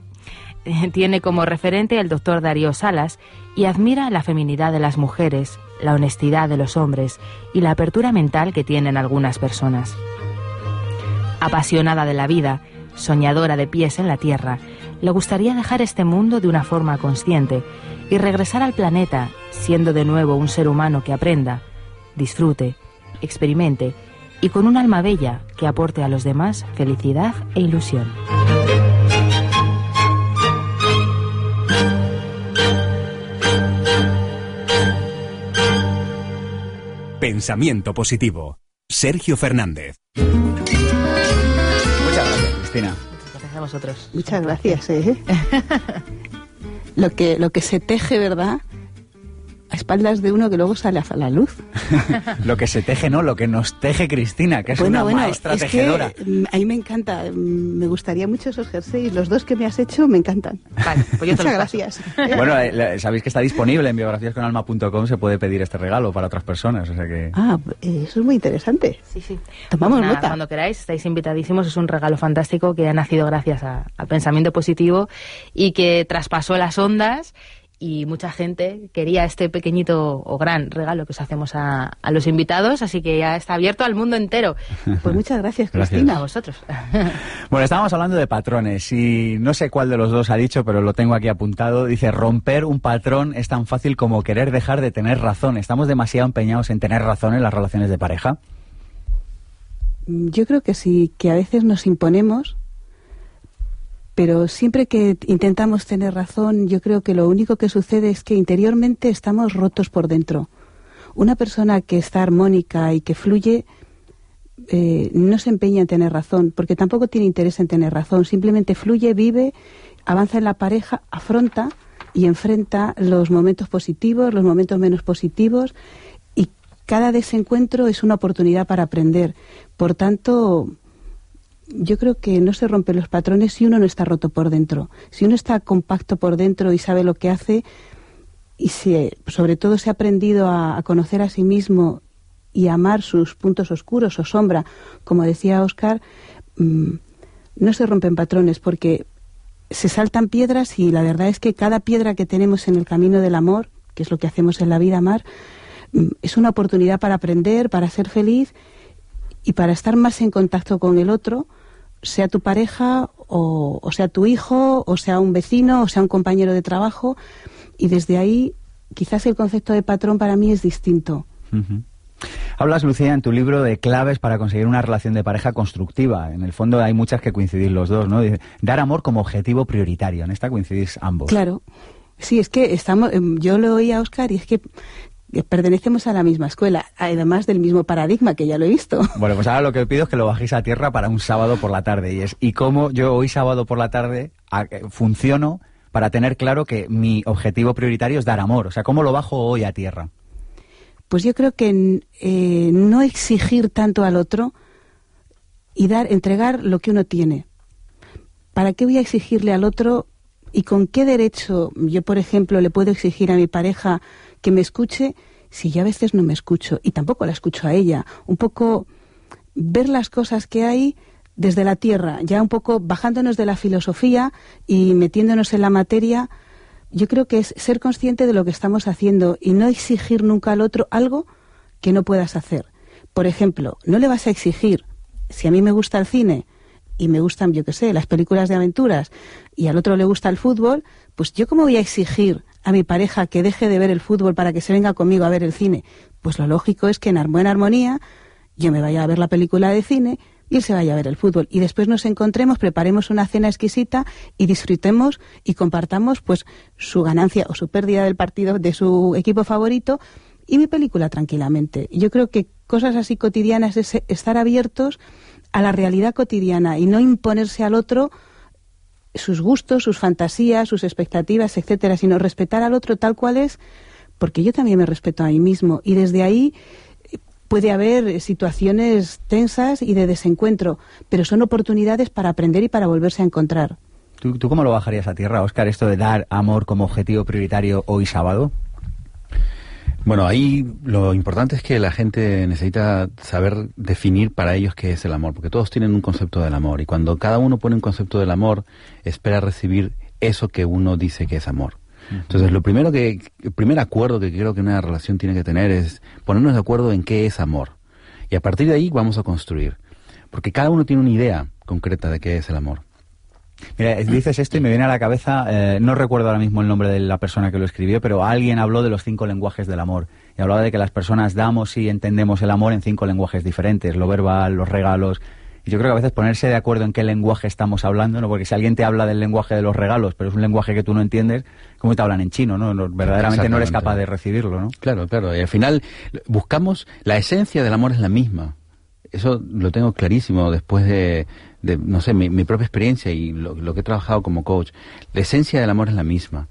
Tiene como referente el doctor Darío Salas y admira la feminidad de las mujeres, la honestidad de los hombres y la apertura mental que tienen algunas personas. Apasionada de la vida, soñadora de pies en la tierra, le gustaría dejar este mundo de una forma consciente y regresar al planeta siendo de nuevo un ser humano que aprenda, disfrute, experimente y con un alma bella que aporte a los demás felicidad e ilusión. Pensamiento positivo. Sergio Fernández. Muchas gracias, Cristina. Gracias a vosotros. Muchas gracias. ¿eh? lo, que, lo que se teje, ¿verdad? A espaldas de uno que luego sale a la luz. lo que se teje, ¿no? Lo que nos teje Cristina, que es una maestra tejedora. Mm, a mí me encanta, mm, me gustaría mucho esos jerseys. Los dos que me has hecho me encantan. Vale, pues Muchas gracias. bueno, eh, sabéis que está disponible en biografiasconalma.com, se puede pedir este regalo para otras personas, o sea que... Ah, eh, eso es muy interesante. Sí, sí. Tomamos Pues nota. Cuando queráis, estáis invitadísimos. Es un regalo fantástico que ha nacido gracias a- al pensamiento positivo y que traspasó las ondas y mucha gente quería este pequeñito o gran regalo que os hacemos a, a los invitados, así que ya está abierto al mundo entero. Pues muchas gracias, Gracias. Cristina. A vosotros. Bueno, estábamos hablando de patrones y no sé cuál de los dos ha dicho, pero lo tengo aquí apuntado. Dice, romper un patrón es tan fácil como querer dejar de tener razón. ¿Estamos demasiado empeñados en tener razón en las relaciones de pareja? Yo creo que sí, que a veces nos imponemos, pero siempre que intentamos tener razón, yo creo que lo único que sucede es que interiormente estamos rotos por dentro. Una persona que está armónica y que fluye eh, no se empeña en tener razón, porque tampoco tiene interés en tener razón, simplemente fluye, vive, avanza en la pareja, afronta y enfrenta los momentos positivos, los momentos menos positivos y cada desencuentro es una oportunidad para aprender. Por tanto, yo creo que no se rompen los patrones si uno no está roto por dentro. Si uno está compacto por dentro y sabe lo que hace y se, sobre todo se ha aprendido a, conocer a sí mismo y amar sus puntos oscuros o sombra, como decía Oscar, mm, no se rompen patrones porque se saltan piedras y la verdad es que cada piedra que tenemos en el camino del amor, que es lo que hacemos en la vida, amar, mm, es una oportunidad para aprender, para ser feliz y para estar más en contacto con el otro, sea tu pareja o, o sea tu hijo, o sea un vecino, o sea un compañero de trabajo. Y desde ahí, quizás el concepto de patrón para mí es distinto. Hablas, Lucía, en tu libro de claves para conseguir una relación de pareja constructiva. En el fondo hay muchas que coincidís los dos, ¿no? Dar amor como objetivo prioritario. En esta coincidís ambos. Claro. Sí, es que estamos, em, yo lo oí a Oscar y es que pertenecemos a la misma escuela, además del mismo paradigma que ya lo he visto. Bueno, pues ahora lo que os pido es que lo bajéis a tierra para un sábado por la tarde. Y es, ¿y cómo yo hoy sábado por la tarde eh, funciono para tener claro que mi objetivo prioritario es dar amor? O sea, ¿cómo lo bajo hoy a tierra? Pues yo creo que eh, no exigir tanto al otro y dar, entregar lo que uno tiene. ¿Para qué voy a exigirle al otro y con qué derecho yo, por ejemplo, le puedo exigir a mi pareja que me escuche si yo a veces no me escucho y tampoco la escucho a ella? Un poco ver las cosas que hay desde la tierra, ya un poco bajándonos de la filosofía y metiéndonos en la materia, yo creo que es ser consciente de lo que estamos haciendo y no exigir nunca al otro algo que no puedas hacer. Por ejemplo, no le vas a exigir, si a mí me gusta el cine y me gustan, yo qué sé, las películas de aventuras y al otro le gusta el fútbol, pues yo cómo voy a exigir a mi pareja que deje de ver el fútbol para que se venga conmigo a ver el cine. Pues lo lógico es que en buena armonía yo me vaya a ver la película de cine y él se vaya a ver el fútbol. Y después nos encontremos, preparemos una cena exquisita y disfrutemos y compartamos pues su ganancia o su pérdida del partido de su equipo favorito y mi película tranquilamente. Yo creo que cosas así cotidianas es estar abiertos a la realidad cotidiana y no imponerse al otro sus gustos, sus fantasías, sus expectativas, etcétera, sino respetar al otro tal cual es, porque yo también me respeto a mí mismo y desde ahí eh, puede haber situaciones tensas y de desencuentro, pero son oportunidades para aprender y para volverse a encontrar. ¿Tú, tú cómo lo bajarías a tierra, Oscar, esto de dar amor como objetivo prioritario hoy sábado? Bueno, ahí lo importante es que la gente necesita saber definir para ellos qué es el amor, porque todos tienen un concepto del amor y cuando cada uno pone un concepto del amor, espera recibir eso que uno dice que es amor. Entonces, lo primero que, el primer acuerdo que creo que una relación tiene que tener es ponernos de acuerdo en qué es amor. Y a partir de ahí vamos a construir. Porque cada uno tiene una idea concreta de qué es el amor. Mira, dices esto y me viene a la cabeza, eh, no recuerdo ahora mismo el nombre de la persona que lo escribió, pero alguien habló de los cinco lenguajes del amor. Y hablaba de que las personas damos y entendemos el amor en cinco lenguajes diferentes, lo verbal, los regalos. Y yo creo que a veces ponerse de acuerdo en qué lenguaje estamos hablando, ¿no? Porque si alguien te habla del lenguaje de los regalos, pero es un lenguaje que tú no entiendes, ¿cómo te hablan en chino, no? No, verdaderamente no eres capaz de recibirlo, ¿no? Claro, claro. Y al final buscamos, la esencia del amor es la misma. Eso lo tengo clarísimo después de, de, no sé, mi, propia experiencia y lo, lo que he trabajado como coach. La esencia del amor es la misma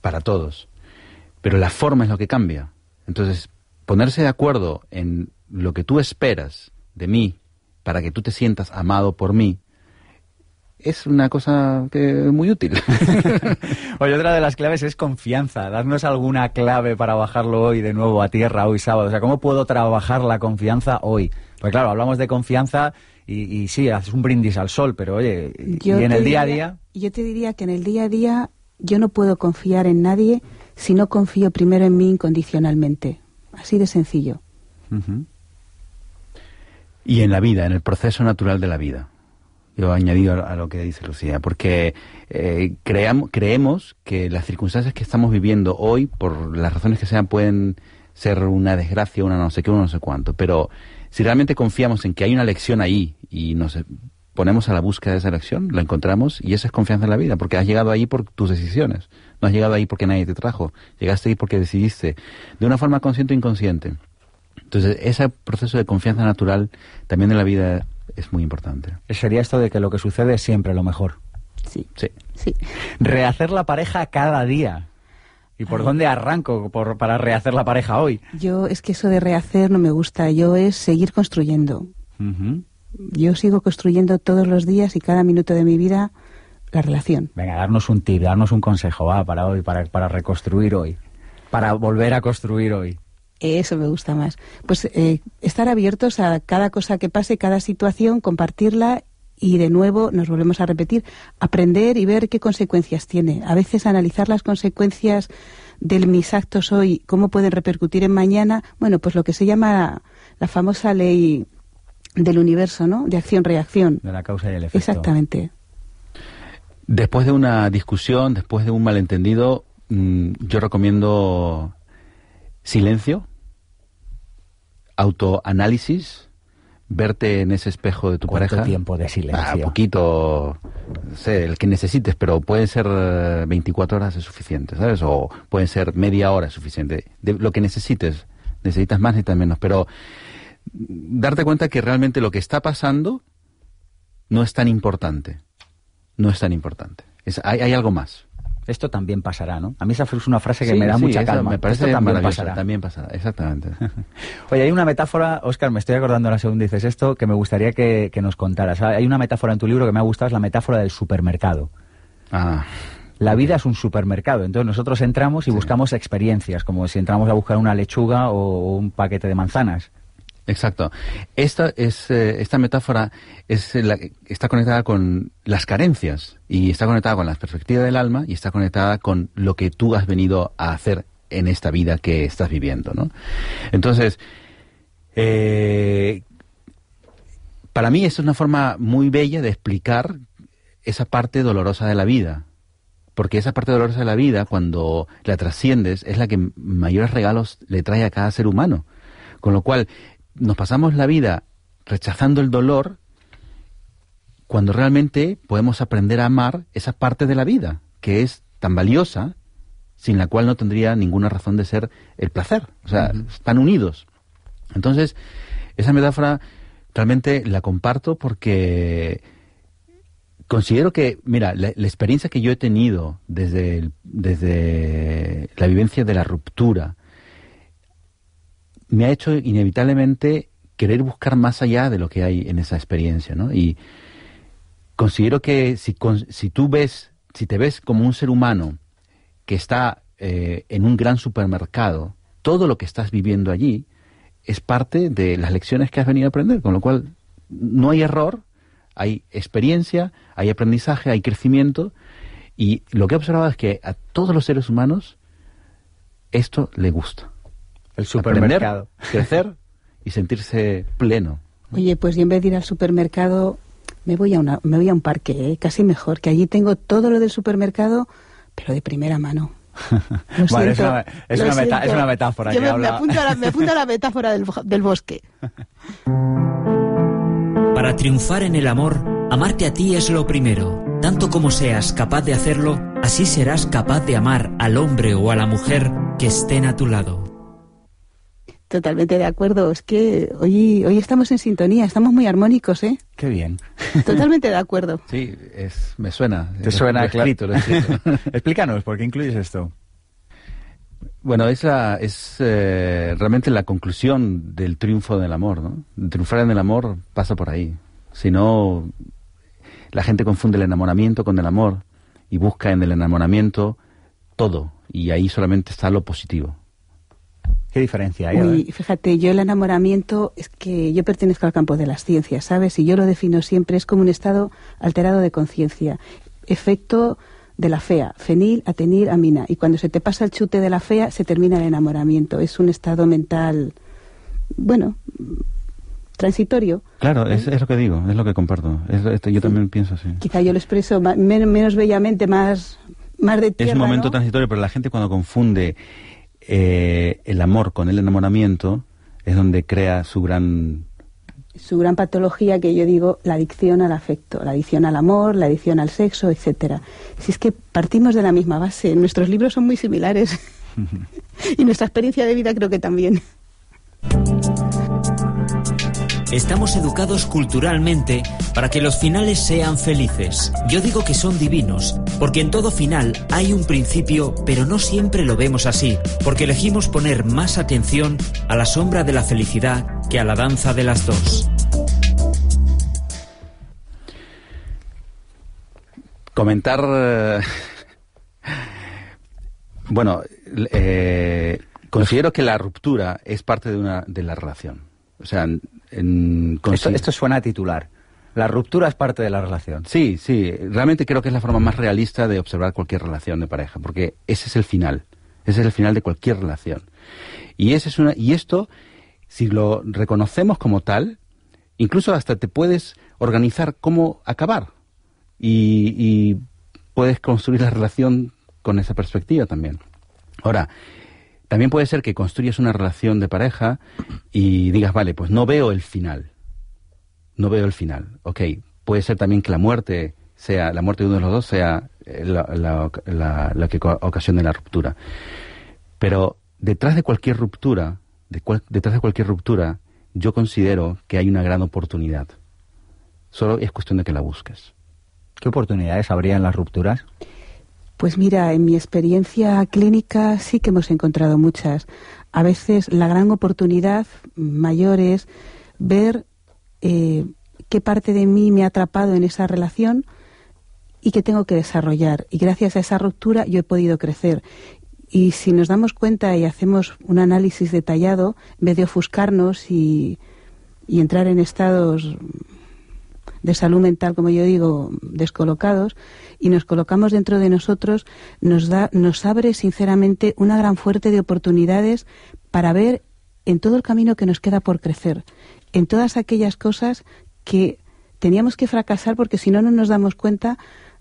para todos. pero la forma es lo que cambia. Entonces, ponerse de acuerdo en lo que tú esperas de mí para que tú te sientas amado por mí es una cosa que es muy útil. Oye, otra de las claves es confianza. Darnos alguna clave para bajarlo hoy de nuevo a tierra, hoy sábado. O sea, ¿cómo puedo trabajar la confianza hoy? Pues claro, hablamos de confianza y, sí, haces un brindis al sol, pero oye, ¿y en el día a día? Yo te diría que en el día a día yo no puedo confiar en nadie si no confío primero en mí incondicionalmente. Así de sencillo. Y en la vida, en el proceso natural de la vida. Yo añadido a, lo que dice Lucía, porque eh, creemos que las circunstancias que estamos viviendo hoy, por las razones que sean, pueden ser una desgracia, una no sé qué, una no sé cuánto. Pero si realmente confiamos en que hay una lección ahí y nos ponemos a la búsqueda de esa lección, la encontramos y esa es confianza en la vida, porque has llegado ahí por tus decisiones, no has llegado ahí porque nadie te trajo, llegaste ahí porque decidiste, de una forma consciente o inconsciente. Entonces, ese proceso de confianza natural también en la vida es muy importante. Sería esto de que lo que sucede es siempre lo mejor. Sí. Sí. sí. Rehacer la pareja cada día. ¿Y por dónde arranco por, para rehacer la pareja hoy? Yo es que eso de rehacer no me gusta. Yo es seguir construyendo yo sigo construyendo todos los días y cada minuto de mi vida la relación. Venga, darnos un tip, darnos un consejo, va, para hoy, para, para reconstruir hoy, para volver a construir hoy. Eso me gusta más. Pues eh, estar abiertos a cada cosa que pase, cada situación, compartirla y de nuevo nos volvemos a repetir, aprender y ver qué consecuencias tiene. A veces analizar las consecuencias de mis actos hoy, cómo pueden repercutir en mañana. Bueno, pues lo que se llama la famosa ley del universo, ¿no? De acción-reacción. De la causa y el efecto. Exactamente. Después de una discusión, después de un malentendido, mm, yo recomiendo silencio, autoanálisis, verte en ese espejo de tu ¿Cuánto pareja. tiempo de silencio? Ah, poquito, sé, el que necesites, pero pueden ser 24 horas es suficiente, ¿sabes? O pueden ser media hora es suficiente. De lo que necesites, necesitas más, necesitas menos, pero darte cuenta que realmente lo que está pasando no es tan importante. No es tan importante. hay, algo más. Esto también pasará, ¿no? A mí esa es una frase que me da mucha calma. Me parece Esto también pasará. También pasará, exactamente. Oye, hay una metáfora, Oscar, me estoy acordando la segunda dices esto, que me gustaría que, nos contaras. Hay una metáfora en tu libro que me ha gustado, es la metáfora del supermercado. Ah. La vida es un supermercado, entonces nosotros entramos y buscamos experiencias, como si entramos a buscar una lechuga o un paquete de manzanas. Exacto. Esta, es, eh, esta metáfora es está conectada con las carencias y está conectada con la perspectiva del alma y está conectada con lo que tú has venido a hacer en esta vida que estás viviendo. ¿no? Entonces, eh, para mí es una forma muy bella de explicar esa parte dolorosa de la vida. Porque esa parte dolorosa de la vida, cuando la trasciendes, es la que mayores regalos le trae a cada ser humano. Con lo cual, nos pasamos la vida rechazando el dolor cuando realmente podemos aprender a amar esa parte de la vida que es tan valiosa sin la cual no tendría ninguna razón de ser el placer. O sea, están unidos. Entonces, esa metáfora realmente la comparto porque considero que, mira, la, experiencia que yo he tenido desde, desde la vivencia de la ruptura, me ha hecho inevitablemente querer buscar más allá de lo que hay en esa experiencia, ¿no? Y considero que si, si tú ves, si te ves como un ser humano que está eh, en un gran supermercado, todo lo que estás viviendo allí es parte de las lecciones que has venido a aprender, con lo cual no hay error, hay experiencia, hay aprendizaje, hay crecimiento, y lo que he observado es que a todos los seres humanos esto le gusta. El supermercado. crecer y sentirse pleno. Oye, pues yo en vez de ir al supermercado, me voy a, una, me voy a un parque, ¿eh? casi mejor, que allí tengo todo lo del supermercado, pero de primera mano. es, una, es, una metáfora. me, apunto a la, metáfora del, del bosque. Para triunfar en el amor, amarte a ti es lo primero. Tanto como seas capaz de hacerlo, así serás capaz de amar al hombre o a la mujer que estén a tu lado. Totalmente de acuerdo. Es que hoy, hoy estamos en sintonía, estamos muy armónicos, ¿eh? Qué bien. Totalmente de acuerdo. Sí, es, me suena. ¿Te suena? Escrito, Explícanos, ¿por qué incluyes esto? Bueno, esa es eh, realmente la conclusión del triunfo del amor, ¿no? Triunfar en el amor pasa por ahí. Si no, la gente confunde el enamoramiento con el amor y busca en el enamoramiento todo y ahí solamente está lo positivo. ¿Qué diferencia hay? Uy, fíjate, yo el enamoramiento es que yo pertenezco al campo de las ciencias, ¿sabes? Y yo lo defino siempre, es como un estado alterado de conciencia. Efecto de la fea, fenil, atenil, amina. Y cuando se te pasa el chute de la fea, se termina el enamoramiento. Es un estado mental, bueno, transitorio. Claro, es, lo que digo, es lo que comparto. yo también pienso así. Quizá yo lo expreso menos, bellamente, más, más de tierra, Es un momento transitorio, pero la gente cuando confunde eh, el amor con el enamoramiento es donde crea su gran su gran patología que yo digo la adicción al afecto, la adicción al amor, la adicción al sexo, etcétera. Si es que partimos de la misma base, nuestros libros son muy similares y nuestra experiencia de vida creo que también. Estamos educados culturalmente para que los finales sean felices. Yo digo que son divinos, porque en todo final hay un principio, pero no siempre lo vemos así, porque elegimos poner más atención a la sombra de la felicidad que a la danza de las dos. Comentar... Eh, bueno, eh, considero que la ruptura es parte de, una, de la relación. O sea, esto, suena a titular. La ruptura es parte de la relación. Sí, sí. Realmente creo que es la forma más realista de observar cualquier relación de pareja, porque ese es el final. Ese es el final de cualquier relación. Y, ese es una, y esto, si lo reconocemos como tal, incluso hasta te puedes organizar cómo acabar. Y, y puedes construir la relación con esa perspectiva también. Ahora, también puede ser que construyas una relación de pareja y digas, vale, pues no veo el final. No veo el final. Ok, puede ser también que la muerte sea, la muerte de uno de los dos sea eh, la, que ocasione la ruptura. Pero detrás de cualquier ruptura, detrás de cualquier ruptura, yo considero que hay una gran oportunidad. Solo es cuestión de que la busques. ¿Qué oportunidades habría en las rupturas? Pues mira, en mi experiencia clínica sí que hemos encontrado muchas. A veces la gran oportunidad mayor es ver eh, qué parte de mí me ha atrapado en esa relación y que tengo que desarrollar. Y gracias a esa ruptura yo he podido crecer. Y si nos damos cuenta y hacemos un análisis detallado, en vez de ofuscarnos y, y entrar en estados de salud mental, como yo digo, descolocados, y nos colocamos dentro de nosotros, nos, da, nos abre sinceramente una gran fuerte de oportunidades para ver en todo el camino que nos queda por crecer, en todas aquellas cosas que teníamos que fracasar porque si no, no nos damos cuenta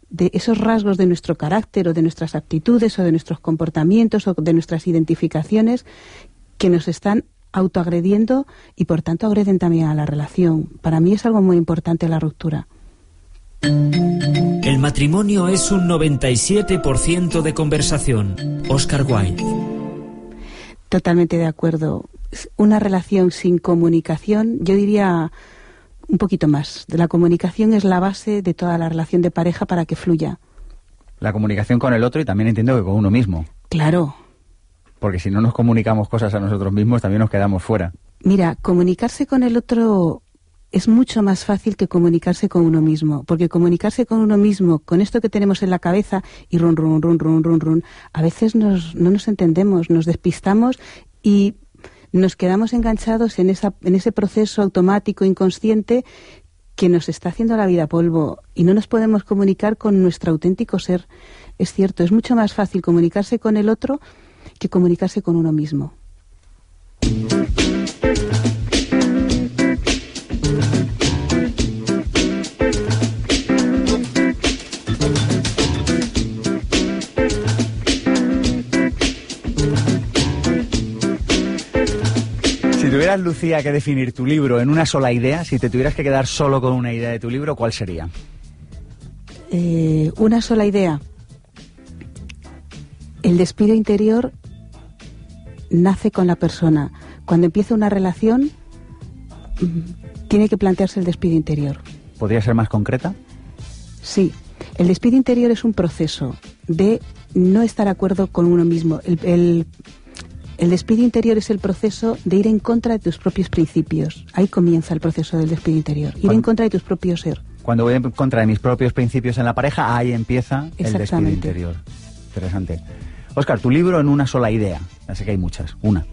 de esos rasgos de nuestro carácter o de nuestras actitudes o de nuestros comportamientos o de nuestras identificaciones que nos están autoagrediendo y por tanto agreden también a la relación. Para mí es algo muy importante la ruptura. El matrimonio es un 97% de conversación. Oscar Wilde. Totalmente de acuerdo. Una relación sin comunicación, yo diría un poquito más. La comunicación es la base de toda la relación de pareja para que fluya. La comunicación con el otro y también entiendo que con uno mismo. Claro, porque si no nos comunicamos cosas a nosotros mismos, también nos quedamos fuera. Mira, comunicarse con el otro es mucho más fácil que comunicarse con uno mismo, porque comunicarse con uno mismo, con esto que tenemos en la cabeza, y run, run, run, run, run, run, a veces nos, no nos entendemos, nos despistamos y nos quedamos enganchados en, esa, en ese proceso automático, inconsciente, que nos está haciendo la vida polvo y no nos podemos comunicar con nuestro auténtico ser. Es cierto, es mucho más fácil comunicarse con el otro que comunicarse con uno mismo. Si tuvieras, Lucía, que definir tu libro en una sola idea, si te tuvieras que quedar solo con una idea de tu libro, ¿cuál sería? Eh, una sola idea. El despido interior nace con la persona. Cuando empieza una relación, tiene que plantearse el despido interior. ¿Podría ser más concreta? Sí. El despido interior es un proceso de no estar de acuerdo con uno mismo. El, El despido interior es el proceso de ir en contra de tus propios principios. Ahí comienza el proceso del despido interior. Ir en contra de tus propios ser. Cuando voy en contra de mis propios principios en la pareja, ahí empieza el despido interior. Interesante. Oscar, tu libro en una sola idea. Ya sé que hay muchas. Una.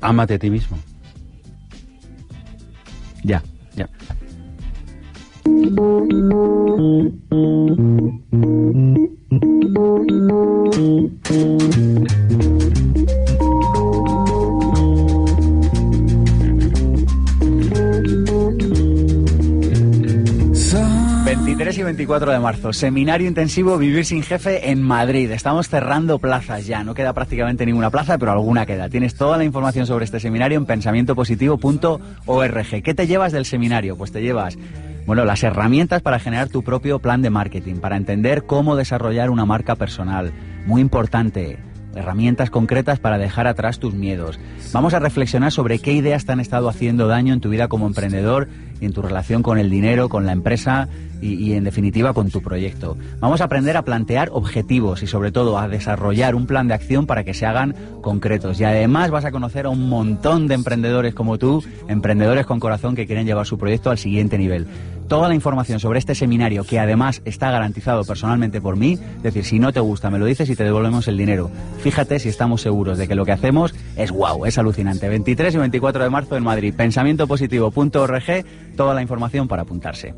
Ámate a ti mismo. Ya. Ya. 23 y 24 de marzo, seminario intensivo Vivir sin jefe en Madrid. Estamos cerrando plazas ya, no queda prácticamente ninguna plaza, pero alguna queda. Tienes toda la información sobre este seminario en pensamientopositivo.org. ¿Qué te llevas del seminario? Pues te llevas, bueno, las herramientas para generar tu propio plan de marketing, para entender cómo desarrollar una marca personal. Muy importante, herramientas concretas para dejar atrás tus miedos. Vamos a reflexionar sobre qué ideas te han estado haciendo daño en tu vida como emprendedor y en tu relación con el dinero, con la empresa y, y, en definitiva con tu proyecto. Vamos a aprender a plantear objetivos y sobre todo a desarrollar un plan de acción para que se hagan concretos. Y además vas a conocer a un montón de emprendedores como tú, emprendedores con corazón que quieren llevar su proyecto al siguiente nivel toda la información sobre este seminario, que además está garantizado personalmente por mí, es decir, si no te gusta, me lo dices y te devolvemos el dinero. Fíjate si estamos seguros de que lo que hacemos es wow, es alucinante. 23 y 24 de marzo en Madrid, pensamientopositivo.org, toda la información para apuntarse.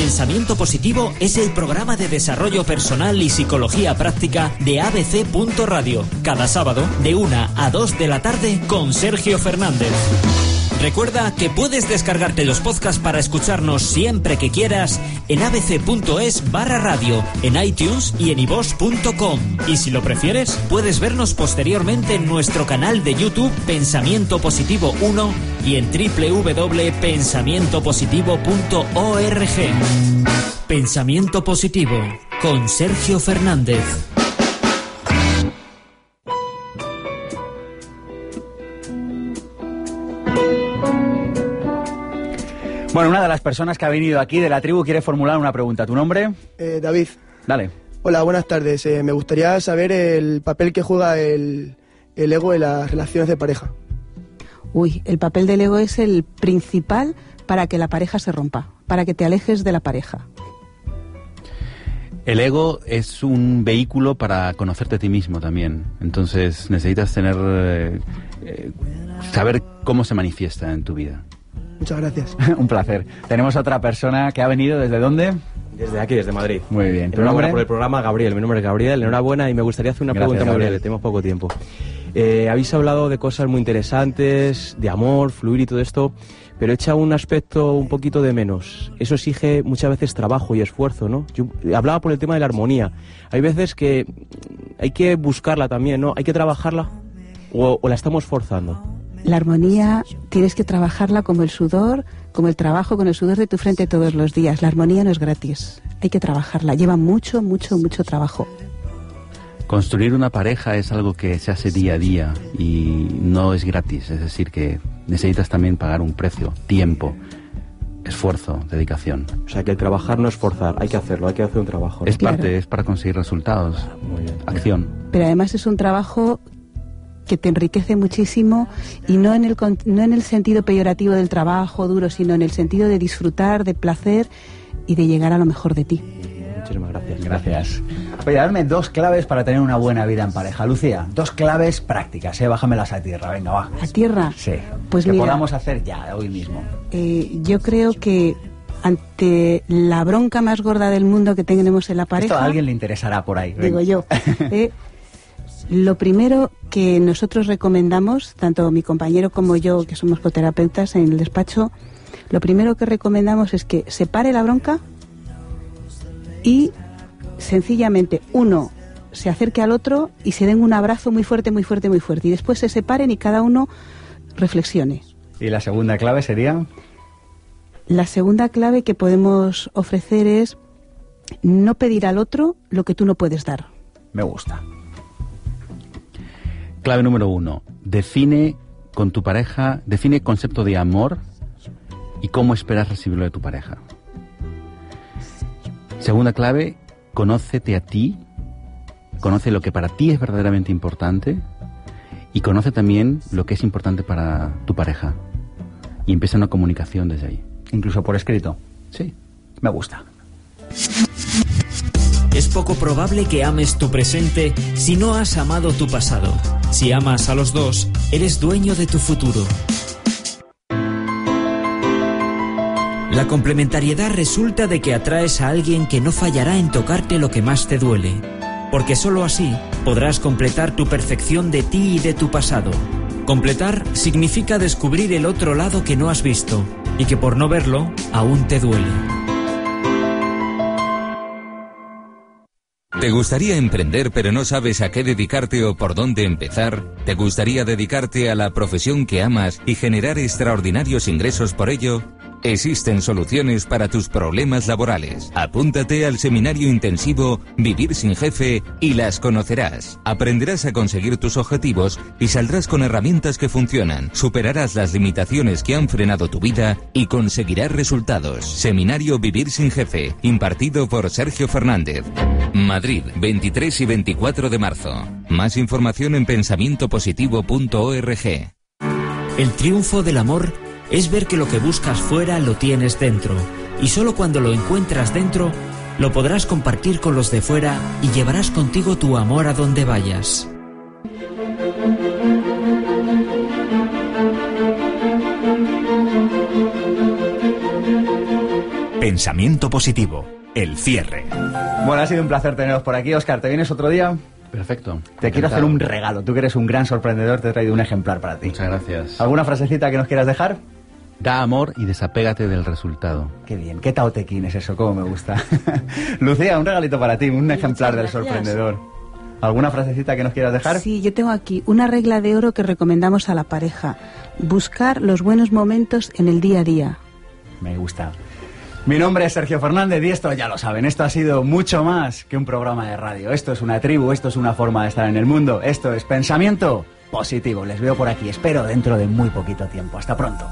Pensamiento Positivo es el programa de desarrollo personal y psicología práctica de ABC. Radio, cada sábado de 1 a 2 de la tarde con Sergio Fernández. Recuerda que puedes descargarte los podcasts para escucharnos siempre que quieras en abc.es barra radio, en iTunes y en ivos.com. Y si lo prefieres, puedes vernos posteriormente en nuestro canal de YouTube Pensamiento Positivo 1 y en www.pensamientopositivo.org. Pensamiento Positivo con Sergio Fernández. Bueno, una de las personas que ha venido aquí de la tribu quiere formular una pregunta. ¿Tu nombre? Eh, David. Dale. Hola, buenas tardes. Eh, me gustaría saber el papel que juega el, el ego en las relaciones de pareja. Uy, el papel del ego es el principal para que la pareja se rompa, para que te alejes de la pareja. El ego es un vehículo para conocerte a ti mismo también. Entonces necesitas tener eh, eh, saber cómo se manifiesta en tu vida. Muchas gracias. Un placer. Tenemos otra persona que ha venido desde dónde? Desde aquí, desde Madrid. Muy bien. ¿Tu Enhorabuena nombre? por el programa, Gabriel. Mi nombre es Gabriel. Enhorabuena y me gustaría hacer una Gracias, pregunta muy Gabriel. breve. Tenemos poco tiempo. Eh, habéis hablado de cosas muy interesantes, de amor, fluir y todo esto, pero echa un aspecto un poquito de menos. Eso exige muchas veces trabajo y esfuerzo, ¿no? Yo hablaba por el tema de la armonía. Hay veces que hay que buscarla también, ¿no? Hay que trabajarla o, o la estamos forzando. La armonía tienes que trabajarla como el sudor, como el trabajo con el sudor de tu frente todos los días. La armonía no es gratis. Hay que trabajarla. Lleva mucho, mucho, mucho trabajo. Construir una pareja es algo que se hace día a día y no es gratis. Es decir, que necesitas también pagar un precio, tiempo, esfuerzo, dedicación. O sea, que el trabajar no es forzar, hay que hacerlo, hay que hacer un trabajo. ¿no? Es Claro. parte, es para conseguir resultados, Muy bien. acción. Pero además es un trabajo que te enriquece muchísimo y no en el con- no en el sentido peyorativo del trabajo duro, sino en el sentido de disfrutar, de placer y de llegar a lo mejor de ti. Muchísimas gracias. Gracias. Oye, darme dos claves para tener una buena vida en pareja. Lucía, dos claves prácticas, ¿eh? Bájamelas a tierra, venga, va. A tierra. Sí. Pues que mira. podamos hacer ya, hoy mismo. Eh, yo creo que ante la bronca más gorda del mundo que tenemos en la pareja, Esto a alguien le interesará por ahí. digo venga. yo, eh, lo primero que nosotros recomendamos, tanto mi compañero como yo, que somos coterapeutas en el despacho, lo primero que recomendamos es que se pare la bronca y sencillamente uno se acerque al otro y se den un abrazo muy fuerte, muy fuerte, muy fuerte. Y después se separen y cada uno reflexione. Y la segunda clave sería. La segunda clave que podemos ofrecer es no pedir al otro lo que tú no puedes dar. Me gusta. Clave número uno, define con tu pareja, define el concepto de amor y cómo esperas recibirlo de tu pareja. Segunda clave, conócete a ti conoce lo que para ti es verdaderamente importante y conoce también lo que es importante para tu pareja. Y empieza una comunicación desde ahí. Incluso por escrito. Sí. Me gusta. Es poco probable que ames tu presente si no has amado tu pasado. Si amas a los dos, eres dueño de tu futuro. La complementariedad resulta de que atraes a alguien que no fallará en tocarte lo que más te duele, porque sólo así podrás completar tu perfección de ti y de tu pasado. Completar significa descubrir el otro lado que no has visto y que por no verlo aún te duele. ¿Te gustaría emprender pero no sabes a qué dedicarte o por dónde empezar? ¿Te gustaría dedicarte a la profesión que amas y generar extraordinarios ingresos por ello? Existen soluciones para tus problemas laborales. Apúntate al seminario intensivo Vivir sin jefe y las conocerás. Aprenderás a conseguir tus objetivos y saldrás con herramientas que funcionan. Superarás las limitaciones que han frenado tu vida y conseguirás resultados. Seminario Vivir sin jefe, impartido por Sergio Fernández. Madrid, 23 y 24 de marzo. Más información en pensamientopositivo.org. El triunfo del amor es ver que lo que buscas fuera lo tienes dentro. Y solo cuando lo encuentras dentro, lo podrás compartir con los de fuera y llevarás contigo tu amor a donde vayas. Pensamiento positivo. El cierre. Bueno, ha sido un placer teneros por aquí. Oscar, ¿te vienes otro día? Perfecto. Te quiero hacer un regalo. Tú que eres un gran sorprendedor, te he traído un ejemplar para ti. Muchas gracias. ¿Alguna frasecita que nos quieras dejar? Da amor y desapégate del resultado. Qué bien, qué taotequín es eso, cómo me gusta. Lucía, un regalito para ti, un ejemplar del sorprendedor. ¿Alguna frasecita que nos quieras dejar? Sí, yo tengo aquí una regla de oro que recomendamos a la pareja. Buscar los buenos momentos en el día a día. Me gusta. Mi nombre es Sergio Fernández y esto ya lo saben, esto ha sido mucho más que un programa de radio. Esto es una tribu, esto es una forma de estar en el mundo, esto es pensamiento positivo. Les veo por aquí, espero dentro de muy poquito tiempo. Hasta pronto.